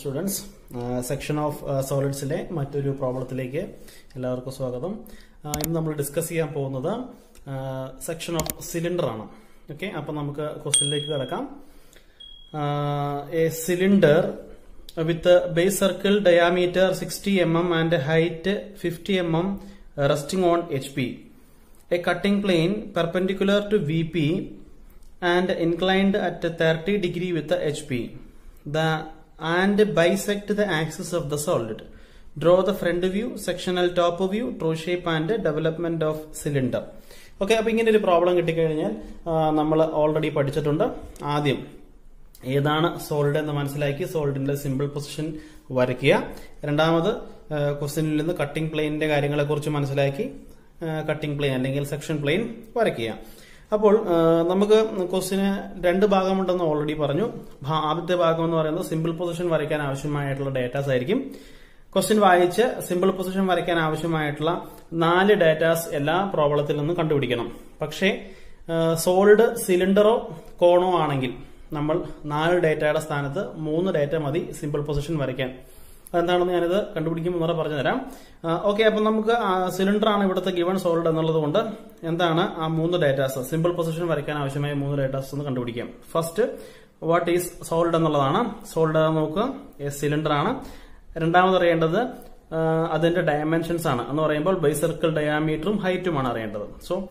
Students section of സോളിഡ്സിലെ മറ്റൊരു പ്രോബ്ലത്തിലേക്ക് എല്ലാവർക്കും സ്വാഗതം. ഇന്ന് നമ്മൾ ഡിസ്കസ് ചെയ്യാൻ പോകുന്നത് സെക്ഷൻ ഓഫ് സിലിണ്ടർ ആണ്. ഓക്കെ അപ്പൊ നമുക്ക് ക്വസ്റ്റ്യനിലേക്ക് കിടക്കാം. A cylinder with base circle diameter sixty m m and height fifty m m resting on H P a cutting plane perpendicular to V P and inclined at 30 degree with HP. The and bisect the axis of the solid. Draw the front view, sectional top view, true shape and development of cylinder. Okay അപ്പൊ ഇങ്ങനെ ഒരു problem കിട്ടിക്കഴിഞ്ഞാൽ നമ്മൾ already പഠിച്ചിട്ടുണ്ട് ആദ്യം ഏതാണ് solid എന്ന് മനസ്സിലാക്കി സോളിഡിന്റെ സിമ്പിൾ പൊസിഷൻ വരയ്ക്കുക രണ്ടാമത് ക്വസ്റ്റ്യനിൽ നിന്ന് കട്ടിംഗ് പ്ലെയിനിന്റെ കാര്യങ്ങളെ കുറിച്ച് മനസ്സിലാക്കി കട്ടിംഗ് പ്ലെയിൻ അല്ലെങ്കിൽ സെക്ഷൻ പ്ലെയിൻ വരയ്ക്കുക അപ്പോൾ നമുക്ക് ക്വസ്റ്റിന് രണ്ട് ഭാഗമുണ്ടെന്ന് ഓൾറെഡി പറഞ്ഞു. ആദ്യത്തെ ഭാഗം എന്ന് പറയുന്നത് സിമ്പിൾ പൊസിഷൻ വരയ്ക്കാൻ ആവശ്യമായിട്ടുള്ള ഡേറ്റാസ് ആയിരിക്കും. ക്വസ്റ്റ്യൻ വായിച്ച് സിമ്പിൾ പൊസിഷൻ വരയ്ക്കാൻ ആവശ്യമായിട്ടുള്ള നാല് ഡേറ്റാസ് എല്ലാ പ്രോബ്ലത്തിൽ നിന്നും കണ്ടുപിടിക്കണം. പക്ഷേ സോളിഡ് സിലിണ്ടറോ കോണോ ആണെങ്കിൽ നമ്മൾ നാല് ഡേറ്റയുടെ സ്ഥാനത്ത് മൂന്ന് ഡേറ്റ മതി സിമ്പിൾ പൊസിഷൻ വരയ്ക്കാൻ. അതെന്താണെന്ന് ഞാനിത് കണ്ടുപിടിക്കുമ്പോൾ ഒന്നുകൂടെ പറഞ്ഞു തരാം ഓക്കെ അപ്പം നമുക്ക് സിലിണ്ടർ ആണ് ഇവിടുത്തെ ഗിവൺ സോളിഡ് എന്നുള്ളത് കൊണ്ട് എന്താണ് ആ മൂന്ന് ഡേറ്റാസ് സിമ്പിൾ പൊസിഷൻ വരയ്ക്കാൻ ആവശ്യമായ മൂന്ന് ഡേറ്റാസ് ഒന്ന് കണ്ടുപിടിക്കാം. ഫസ്റ്റ് വാട്ട് ഈസ് സോളിഡ് എന്നുള്ളതാണ്. സോളിഡ് നോക്കുക. സിലിണ്ടർ ആണ്. രണ്ടാമത് അറിയേണ്ടത് അതിന്റെ ഡയമെൻഷൻസ് ആണ്. എന്ന് പറയുമ്പോൾ ബൈ സർക്കിൾ ഡയാമീറ്ററും ഹൈറ്റുമാണ് അറിയേണ്ടത്. So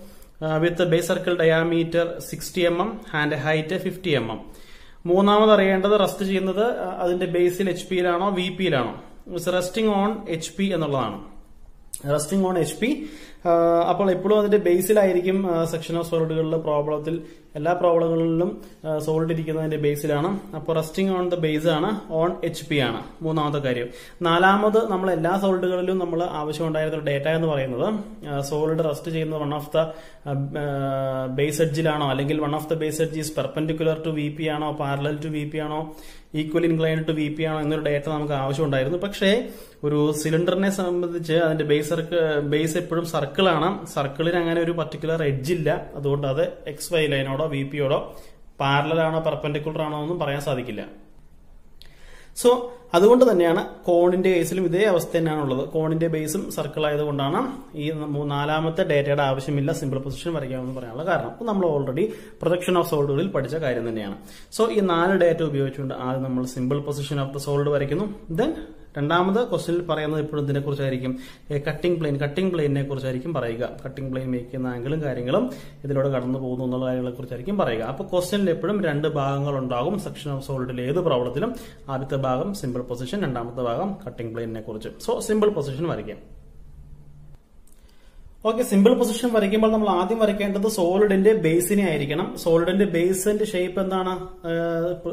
with by circle diameter sixty m m and height fifty m m മൂന്നാമത് അറിയേണ്ടത് റെസ്റ്റ് ചെയ്യുന്നത് അതിന്റെ ബേസിൽ എച്ച് പിയിലാണോ വി പിയിലാണോ റെസ്റ്റിംഗ് ഓൺ എച്ച് പി എന്നുള്ളതാണ്. റെസ്റ്റിംഗ് ഓൺ എച്ച് പി അപ്പോൾ എപ്പോഴും അതിന്റെ ബേസിലായിരിക്കും സെക്ഷൻ ഓഫ് സോളിഡുകളിലെ പ്രോബ്ലത്തിൽ എല്ലാ പ്രോബ്ലങ്ങളിലും സോൾഡ് ഇരിക്കുന്നതിന്റെ ബേസിലാണ്. അപ്പോൾ റെസ്റ്റിംഗ് ഓൺ ദ ബേസ് ആണ് ഓൺ എച്ച് പി ആണ്. മൂന്നാമത്തെ കാര്യം. നാലാമത് നമ്മൾ എല്ലാ സോൾഡുകളിലും നമ്മൾ ആവശ്യമുണ്ടായിരുന്ന ഡേറ്റ എന്ന് പറയുന്നത് സോളിഡ് റെസ്റ്റ് ചെയ്യുന്നത് വൺ ഓഫ് ദ ബേസ് എഡ്ജിലാണോ അല്ലെങ്കിൽ one of the base edge is perpendicular to V P ആണോ പാരലൽ ടു വി പി ആണോ equal inclined to V P ആണോ എന്നൊരു ഡേറ്റ നമുക്ക് ആവശ്യമുണ്ടായിരുന്നു. പക്ഷേ ഒരു സിലിണ്ടറിനെ സംബന്ധിച്ച് അതിന്റെ ബേസ് ബേസ് എപ്പോഴും സർക്കിൾ ആണ്. സർക്കിളിന് അങ്ങനെ ഒരു പർട്ടിക്കുലർ എഡ്ജ് ഇല്ല. അതുകൊണ്ട് അത് എക്സ് വൈ ലൈനോടോ വി പിയോടോ പാരലൽ ആണോ പെർപെൻഡിക്കുലർ ആണോ എന്നും പറയാൻ സാധിക്കില്ല. സോ അതുകൊണ്ട് തന്നെയാണ് കോണിന്റെ കേസിലും ഇതേ അവസ്ഥ തന്നെയാണ് ഉള്ളത്. കോണിന്റെ ബേസും സർക്കിൾ ആയതുകൊണ്ടാണ് ഈ നാലാമത്തെ ഡേറ്റയുടെ ആവശ്യമില്ല സിമ്പിൾ പൊസിഷൻ വരയ്ക്കാമെന്ന് പറയാനുള്ള കാരണം. നമ്മൾ ഓൾറെഡി പ്രൊജക്ഷൻ ഓഫ് സോൾഡുകളിൽ പഠിച്ച കാര്യം തന്നെയാണ്. സോ ഈ നാല് ഡേറ്റ ഉപയോഗിച്ചുകൊണ്ട് ആദ്യം നമ്മൾ simple position of the solid വരയ്ക്കുന്നു. ദെൻ രണ്ടാമത് ക്വസ്റ്റിനിൽ പറയുന്നത് ഇപ്പോഴും ഇതിനെ കുറിച്ചായിരിക്കും കട്ടിംഗ് പ്ലെയിൻ കട്ടിംഗ് പ്ലെയിനെ കുറിച്ചായിരിക്കും പറയുക. കട്ടിംഗ് പ്ലെയിൻ മേക്ക് ചെയ്യുന്ന ആംഗിളും കാര്യങ്ങളും ഇതിലൂടെ കടന്നു പോകുന്നു എന്നുള്ള കാര്യങ്ങളെ കുറിച്ചായിരിക്കും പറയുക. അപ്പോൾ ക്വസ്റ്റിനിൽ എപ്പോഴും രണ്ട് ഭാഗങ്ങൾ ഉണ്ടാകും സെക്ഷൻ ഓഫ് സോൾഡിൽ ഏത് പ്രോബ്ലത്തിലും ആദ്യത്തെ ഭാഗം സിമ്പിൾ പൊസിഷൻ രണ്ടാമത്തെ ഭാഗം കട്ടിംഗ് പ്ലെയിനെ കുറിച്ച്. സോ സിമ്പിൾ പൊസിഷൻ വരയ്ക്കാം. ഓക്കെ സിമ്പിൾ പൊസിഷൻ വരയ്ക്കുമ്പോൾ നമ്മൾ ആദ്യം വരയ്ക്കേണ്ടത് സോളിഡിന്റെ ബേസിനെ ആയിരിക്കണം. സോളിഡിന്റെ ബേസിന്റെ ഷേപ്പ് എന്താണ്?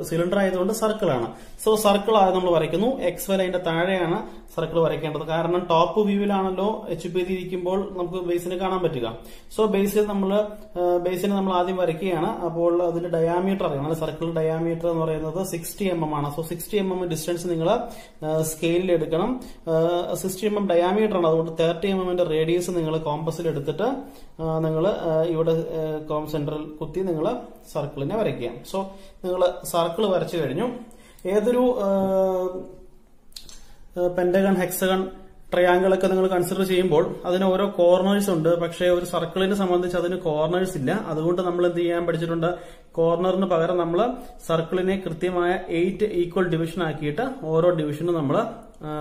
സിലിണ്ടർ ആയതുകൊണ്ട് സർക്കിൾ ആണ്. സോ സർക്കിൾ ആയി നമ്മൾ വരയ്ക്കുന്നു. എക്സ് വരെ അതിന്റെ താഴെയാണ് സർക്കിൾ വരയ്ക്കേണ്ടത്. കാരണം ടോപ്പ് വ്യൂവിലാണല്ലോ എച്ച് പി ഇരിക്കുമ്പോൾ നമുക്ക് ബേസിനെ കാണാൻ പറ്റുക. സോ ബേസിൽ നമ്മൾ ബേസിനെ നമ്മൾ ആദ്യം വരയ്ക്കുകയാണ്. അപ്പോൾ അതിന്റെ ഡയാമീറ്റർ അറിയണം. സർക്കിൾ ഡയാമീറ്റർ എന്ന് പറയുന്നത് സിക്സ്റ്റി എം എം ആണ്. So sixty m m distance നിങ്ങൾ സ്കെയിലിൽ എടുക്കണം. സിക്സ്റ്റി എം എം ഡയാമീറ്റർ ആണ്. അതുകൊണ്ട് തേർട്ടി എം എമ്മിന്റെ റേഡിയസ് നിങ്ങൾ കോമ്പസിൽ എടുത്തിട്ട് നിങ്ങൾ ഇവിടെ കോം സെന്ററിൽ കുത്തി നിങ്ങൾ സർക്കിളിനെ വരയ്ക്കുക. സോ നിങ്ങൾ സർക്കിൾ വരച്ചു കഴിഞ്ഞു. ഏതൊരു പെന്റഗൺ ഹെക്സഗൺ ട്രയാങ്കിൾ ഒക്കെ നിങ്ങൾ കൺസിഡർ ചെയ്യുമ്പോൾ അതിന് ഓരോ കോർണേഴ്സ് ഉണ്ട്. പക്ഷേ ഒരു സർക്കിളിനെ സംബന്ധിച്ച് അതിന് കോർണേഴ്സ് ഇല്ല. അതുകൊണ്ട് നമ്മൾ എന്ത് ചെയ്യാൻ പഠിച്ചിട്ടുണ്ട്? കോർണറിന് പകരം നമ്മൾ സർക്കിളിനെ കൃത്യമായ എയ്റ്റ് ഈക്വൽ ഡിവിഷൻ ആക്കിയിട്ട് ഓരോ ഡിവിഷനും നമ്മൾ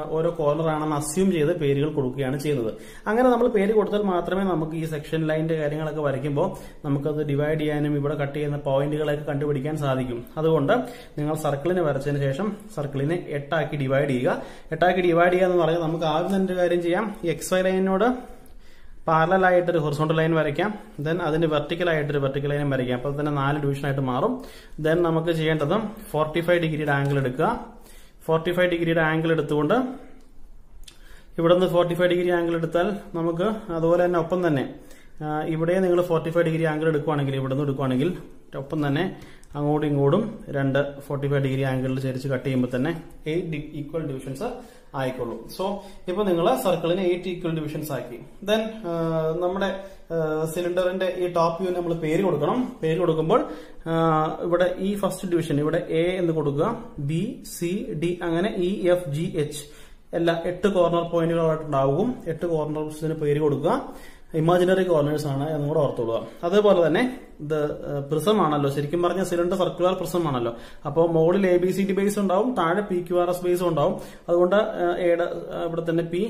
ഓരോ കോർണർ ആണെന്ന് അസ്യൂം ചെയ്ത് പേരുകൾ കൊടുക്കുകയാണ് ചെയ്യുന്നത്. അങ്ങനെ നമ്മൾ പേര് കൊടുത്താൽ മാത്രമേ നമുക്ക് ഈ സെക്ഷൻ ലൈനിന്റെ കാര്യങ്ങളൊക്കെ വരയ്ക്കുമ്പോൾ നമുക്കത് ഡിവൈഡ് ചെയ്യാനും ഇവിടെ കട്ട് ചെയ്യുന്ന പോയിന്റുകളൊക്കെ കണ്ടുപിടിക്കാൻ സാധിക്കും. അതുകൊണ്ട് നിങ്ങൾ സർക്കിളിനെ വരച്ചതിന് ശേഷം സർക്കിളിനെ എട്ടാക്കി ഡിവൈഡ് ചെയ്യുക. എട്ടാക്കി ഡിവൈഡ് ചെയ്യുക എന്ന് പറഞ്ഞാൽ നമുക്ക് ആദ്യം തന്നെ ഒരു കാര്യം ചെയ്യാം. എക്സ് വൈ ലൈനിനോട് പാരലായിട്ട് ആയിട്ടൊരു ഹൊറിസോണ്ടൽ ലൈൻ വരയ്ക്കാം. ദെൻ അതിന് വെർട്ടിക്കൽ ആയിട്ടൊരു വെർട്ടിക്കൽ ലൈനും വരയ്ക്കാം. അപ്പോൾ തന്നെ നാല് ഡിവിഷനായിട്ട് മാറും. ദെൻ നമുക്ക് ചെയ്യേണ്ടത് ഫോർട്ടി ഫൈവ് ഡിഗ്രിയുടെ ആംഗിൾ എടുക്കുക. ഫോർട്ടി ഫൈവ് ഡിഗ്രിയുടെ ആംഗിൾ എടുത്തുകൊണ്ട് ഇവിടെ നിന്ന് ഫോർട്ടി ഫൈവ് ഡിഗ്രി ആംഗിൾ എടുത്താൽ നമുക്ക് അതുപോലെ തന്നെ ഒപ്പം തന്നെ ഇവിടെ നിങ്ങൾ ഫോർട്ടി ഫൈവ് ഡിഗ്രി ആംഗിൾ എടുക്കുവാണെങ്കിൽ ഇവിടെ നിന്ന് എടുക്കുവാണെങ്കിൽ ഒപ്പം തന്നെ അങ്ങോട്ടും ഇങ്ങോട്ടും രണ്ട് ഫോർട്ടി ഫൈവ് ഡിഗ്രി ആംഗിളിൽ ചേരിച്ച് കട്ട് ചെയ്യുമ്പോൾ തന്നെ എയ്റ്റ് ഈക്വൽ ഡിവിഷൻസ് ആയിക്കോളൂ സോ ഇപ്പൊ നിങ്ങൾ സർക്കിളിനെ എയ്റ്റ് ഈക്വൽ ഡിവിഷൻസ് ആക്കി. ദെൻ നമ്മുടെ സിലിണ്ടറിന്റെ ഈ ടോപ്പ് വ്യൂ നമ്മൾ പേര് കൊടുക്കണം. പേര് കൊടുക്കുമ്പോൾ ഇവിടെ ഈ ഫസ്റ്റ് ഡിവിഷൻ ഇവിടെ എ എന്ന് കൊടുക്കുക. ബി സി ഡി അങ്ങനെ ഇ എഫ് ജി എച്ച് എല്ലാ എട്ട് കോർണർ പോയിന്റുകളായിട്ടുണ്ടാവും എട്ട് കോർണർസിന് പേര് കൊടുക്കുക. ഇമാജിനറി കോർണേഴ്സ് ആണ് എന്നും കൂടെ ഓർത്തുകൊള്ളുക. അതേപോലെ തന്നെ ഇത് പ്രിസം ആണല്ലോ. ശരിക്കും പറഞ്ഞ സിലിണ്ടർ സർക്കുലർ പ്രിസം ആണല്ലോ. അപ്പോൾ മുകളിൽ A B C D base ഉണ്ടാവും താഴെ P Q R S base ഉണ്ടാവും. അതുകൊണ്ട് എയുടെ ഇവിടെ തന്നെ P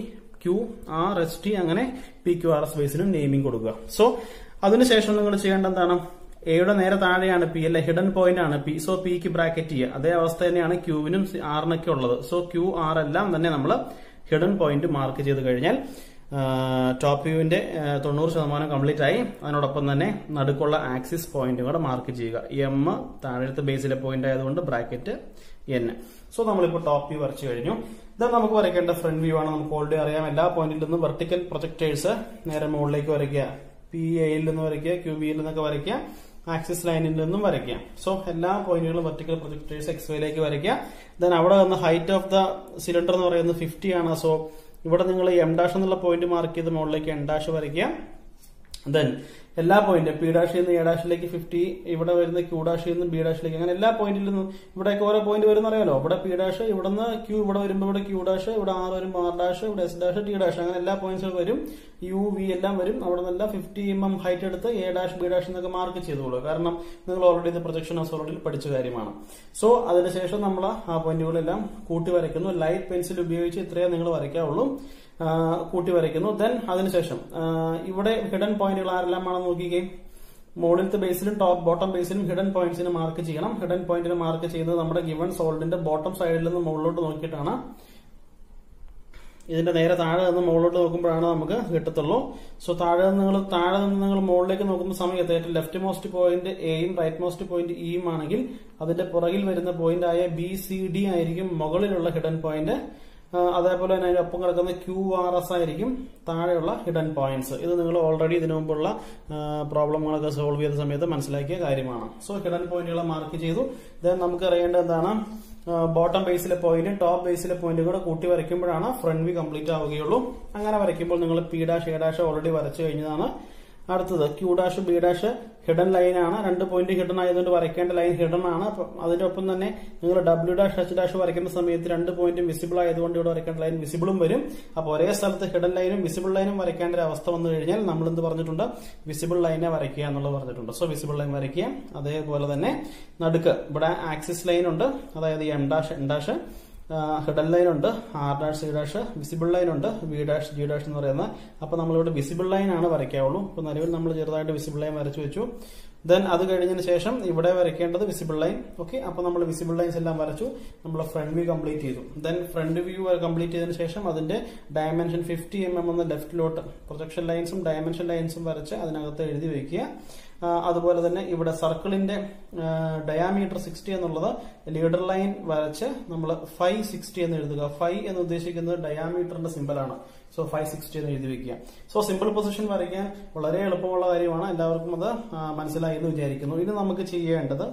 Q R S T അങ്ങനെ പി ക്യു ആർ എസ് ബേസിനും നെയിമിംഗ് കൊടുക്കുക. സോ അതിനുശേഷം നിങ്ങൾ ചെയ്യേണ്ട എന്താണ്? എയുടെ നേരെ താഴെയാണ് പി അല്ലെ? ഹിഡൻ പോയിന്റ് ആണ് പി സോ പിക്ക് ബ്രാക്കറ്റ് ചെയ്യുക. അതേ അവസ്ഥ തന്നെയാണ് ക്യൂവിനും ആറിനൊക്കെ ഉള്ളത്. സോ ക്യു ആർ എല്ലാം തന്നെ നമ്മൾ ഹിഡൻ പോയിന്റ് മാർക്ക് ചെയ്ത് കഴിഞ്ഞാൽ ടോപ്പ് വ്യൂവിന്റെ തൊണ്ണൂറ് ശതമാനം കംപ്ലീറ്റ് ആയി. അതിനോടൊപ്പം തന്നെ നടുക്കുള്ള ആക്സിസ് പോയിന്റും കൂടെ മാർക്ക് ചെയ്യുക. എം താഴത്തെ ബേസിലെ പോയിന്റ് ആയതുകൊണ്ട് ബ്രാക്കറ്റ് എൻ സോ നമ്മളിപ്പോൾ ടോപ്പ് വ്യൂ വരച്ചു കഴിഞ്ഞു. ഇത് നമുക്ക് വരയ്ക്കേണ്ട ഫ്രണ്ട് വ്യൂ ആണ്. നമുക്ക് ഓൾറെഡി അറിയാം. എല്ലാ പോയിന്റിൽ നിന്നും വെർട്ടിക്കൽ പ്രൊജക്ടേഴ്സ് നേരെ മുകളിലേക്ക് വരയ്ക്കുക. പി എയിൽ നിന്ന് വരയ്ക്കുക ക്യൂ ബിയിൽ നിന്നൊക്കെ വരയ്ക്കുക ആക്സിസ് ലൈനിൽ നിന്നും വരയ്ക്കുക. സോ എല്ലാ പോയിന്റുകളും വെർട്ടിക്കൽ പ്രൊജക്ടേഴ്സ് എക്സ് വൈയിലേക്ക് വരയ്ക്കുക. ദെൻ അവിടെ വന്ന് ഹൈറ്റ് ഓഫ് ദ സിലിണ്ടർ എന്ന് പറയുന്നത് ഫിഫ്റ്റി ആണ്. സോ ഇവിടെ നിങ്ങൾ എം ഡാഷ് എന്നുള്ള പോയിന്റ് മാർക്ക് ചെയ്ത് മുകളിലേക്ക് എം ഡാഷ് വരയ്ക്കുക. ദെൻ എല്ലാ പോയിന്റും പി ഡാഷിൽ നിന്ന് എ ഡാഷിലേക്ക് ഫിഫ്റ്റി ഇവിടെ വരുന്ന ക്യൂ ഡാഷിൽ നിന്ന് ബി ഡാഷിലേക്ക് അങ്ങനെ എല്ലാ പോയിന്റിൽ നിന്നും ഇവിടേക്ക് ഓരോ പോയിന്റ് വരുന്ന അറിയാലോ ഇവിടെ പി ഡാഷ് ഇവിടെ നിന്ന് ക്യൂ ഇവിടെ വരുമ്പോൾ ഇവിടെ ക്യൂ ഡാഷ് ഇവിടെ ആർ വരുമ്പോൾ ആർ ഡാഷ് ഇവിടെ എസ് ഡാഷ് ടി ഡാഷ് അങ്ങനെ എല്ലാ പോയിന്റ്സും വരും. യു വി എല്ലാം വരും. അവിടെ നിന്നെല്ലാം ഫിഫ്റ്റി എം എം ഹൈറ്റ് എടുത്ത് എ ഡാഷ് ബി ഡാഷ് എന്നൊക്കെ മാർക്ക് ചെയ്തോളൂ. കാരണം നിങ്ങൾ ഓൾറെഡി ഇത് പ്രൊജക്ഷൻ സോളിഡിൽ പഠിച്ച കാര്യമാണ്. സോ അതിനുശേഷം നമ്മൾ ആ പോയിന്റുകളെല്ലാം കൂട്ടി വരയ്ക്കുന്നു. ലൈറ്റ് പെൻസിൽ ഉപയോഗിച്ച് ഇത്രയേ നിങ്ങൾ വരയ്ക്കാവുള്ളൂ. കൂട്ടി വരയ്ക്കുന്നു ദെൻ അതിനുശേഷം ഇവിടെ ഹിഡൻ പോയിന്റുകൾ ആരെല്ലാമാണെന്ന് നോക്കിക്കേ? മുകളിലത്തെ ബേസിലും ടോപ്പ് ബോട്ടം ബേസിലും ഹിഡൻ പോയിന്റ്സിന് മാർക്ക് ചെയ്യണം. ഹിഡൻ പോയിന്റിന് മാർക്ക് ചെയ്യുന്നത് നമ്മുടെ ഗിവൺ സോൾഡിന്റെ ബോട്ടം സൈഡിൽ നിന്ന് മുകളിലോട്ട് നോക്കിയിട്ടാണ്. ഇതിന്റെ നേരെ താഴെ നിന്ന് മുകളിലോട്ട് നോക്കുമ്പോഴാണ് നമുക്ക് കിട്ടത്തുള്ളൂ. സോ താഴെ നിന്ന് നിങ്ങൾ താഴെ നിന്ന് നിങ്ങൾ മുകളിലേക്ക് നോക്കുന്ന സമയത്ത് ഏറ്റവും ലെഫ്റ്റ് മോസ്റ്റ് പോയിന്റ് എയും റൈറ്റ് മോസ്റ്റ് പോയിന്റ് ഇയും ആണെങ്കിൽ അതിന്റെ പുറകിൽ വരുന്ന പോയിന്റ് ആയ ബി സി ഡി ആയിരിക്കും മുകളിലുള്ള ഹിഡൻ പോയിന്റ് അതേപോലെ തന്നെ അതിന്റെ ഒപ്പം കിടക്കുന്ന ക്യു ആർ എസ് ആയിരിക്കും താഴെയുള്ള ഹിഡൻ പോയിന്റ്സ് ഇത് നിങ്ങൾ ഓൾറെഡി ഇതിനു മുമ്പുള്ള പ്രോബ്ലങ്ങളൊക്കെ സോൾവ് ചെയ്ത സമയത്ത് മനസ്സിലാക്കിയ കാര്യമാണ്. സോ ഹിഡൻ പോയിന്റുകളെ മാർക്ക് ചെയ്തു. ദെൻ നമുക്ക് അറിയേണ്ടത് എന്താണ്? ബോട്ടം ബേസിലെ പോയിന്റ് ടോപ്പ് ബേസിലെ പോയിന്റും കൂടെ കൂട്ടി വരയ്ക്കുമ്പോഴാണ് ഫ്രണ്ട് വ്യൂ കംപ്ലീറ്റ് ആവുകയുള്ളൂ. അങ്ങനെ വരയ്ക്കുമ്പോൾ നിങ്ങൾ P dash A dash already വരച്ചു കഴിഞ്ഞതാണ്. അടുത്തത്. Q dash B dash hidden line ആണ്. രണ്ട് പോയിന്റ് ഹിഡൻ ആയതുകൊണ്ട് വരയ്ക്കേണ്ട ലൈൻ ഹിഡൻ ആണ്. ഒപ്പം തന്നെ നിങ്ങൾ ഡബ്ല്യു ഡാഷ് എച്ച് ഡാഷ് വരയ്ക്കുന്ന സമയത്ത് രണ്ട് പോയിന്റും വിസിബിൾ ആയതുകൊണ്ട് ഇവിടെ വരയ്ക്കേണ്ട ലൈൻ വിസിബിളും വരും. അപ്പോൾ ഒരേ സ്ഥലത്ത് ഹിഡൻ ലൈനും വിസിബിൾ ലൈനും വരയ്ക്കേണ്ട ഒരു അവസ്ഥ വന്നു കഴിഞ്ഞാൽ നമ്മൾ എന്ത് പറഞ്ഞിട്ടുണ്ട് വിസിബിൾ ലൈനെ വരയ്ക്കുക എന്നുള്ളത് പറഞ്ഞിട്ടുണ്ട്. സോ വിസിബിൾ ലൈൻ വരയ്ക്കുക. അതേപോലെ തന്നെ നടുക്ക്. ഇവിടെ ആക്സിസ് ലൈൻ ഉണ്ട്. അതായത് M dash N dash hidden line ഉണ്ട്. R dash C dash visible line ഉണ്ട്. വി ഡാഷ് ജി ഡാഷ് എന്ന് പറയുന്നത് അപ്പൊ നമ്മളിവിടെ വിസിബിൾ ലൈൻ ആണ് വരയ്ക്കാവുള്ളൂ. അപ്പൊ നിലവിൽ നമ്മൾ ചെറുതായിട്ട് വിസിബിൾ ലൈൻ വരച്ചു വെച്ചു. ദെൻ അത് കഴിഞ്ഞതിന് ശേഷം ഇവിടെ വരയ്ക്കേണ്ടത് വിസിബിൾ ലൈൻ ഓക്കെ അപ്പൊ നമ്മൾ വിസിബിൾ ലൈൻസ് എല്ലാം വരച്ചു. നമ്മൾ ഫ്രണ്ട് വ്യൂ കംപ്ലീറ്റ് ചെയ്തു. ദെൻ ഫ്രണ്ട് വ്യൂ കംപ്ലീറ്റ് ചെയ്തതിന് ശേഷം അതിന്റെ ഡയമെൻഷൻ ഫിഫ്റ്റി എം എം എന്ന ലെഫ്റ്റിലോട്ട് പ്രൊജക്ഷൻ ലൈൻസും ഡയമെൻഷൻ ലൈൻസും വരച്ച് അതിനകത്ത് എഴുതി വെക്കുക. ആ, അതുപോലെ തന്നെ ഇവിടെ സർക്കിളിന്റെ ഡയാമീറ്റർ സിക്സ്റ്റി എന്നുള്ളത് ലീഡർ ലൈൻ വരച്ച് നമ്മൾ ഫൈവ് സിക്സ്റ്റി എന്ന് എഴുതുക. ഫൈവ് എന്ന് ഉദ്ദേശിക്കുന്നത് ഡയാമീറ്ററിന്റെ സിമ്പിളാണ് സോ ഫൈവ് സിക്സ്റ്റി എന്ന് എഴുതി വെക്കുക. സോ സിമ്പിൾ പൊസിഷൻ വരയ്ക്കാൻ വളരെ എളുപ്പമുള്ള കാര്യമാണ്. എല്ലാവർക്കും അത് മനസ്സിലായി എന്ന് വിചാരിക്കുന്നു. ഇനി നമുക്ക് ചെയ്യേണ്ടത്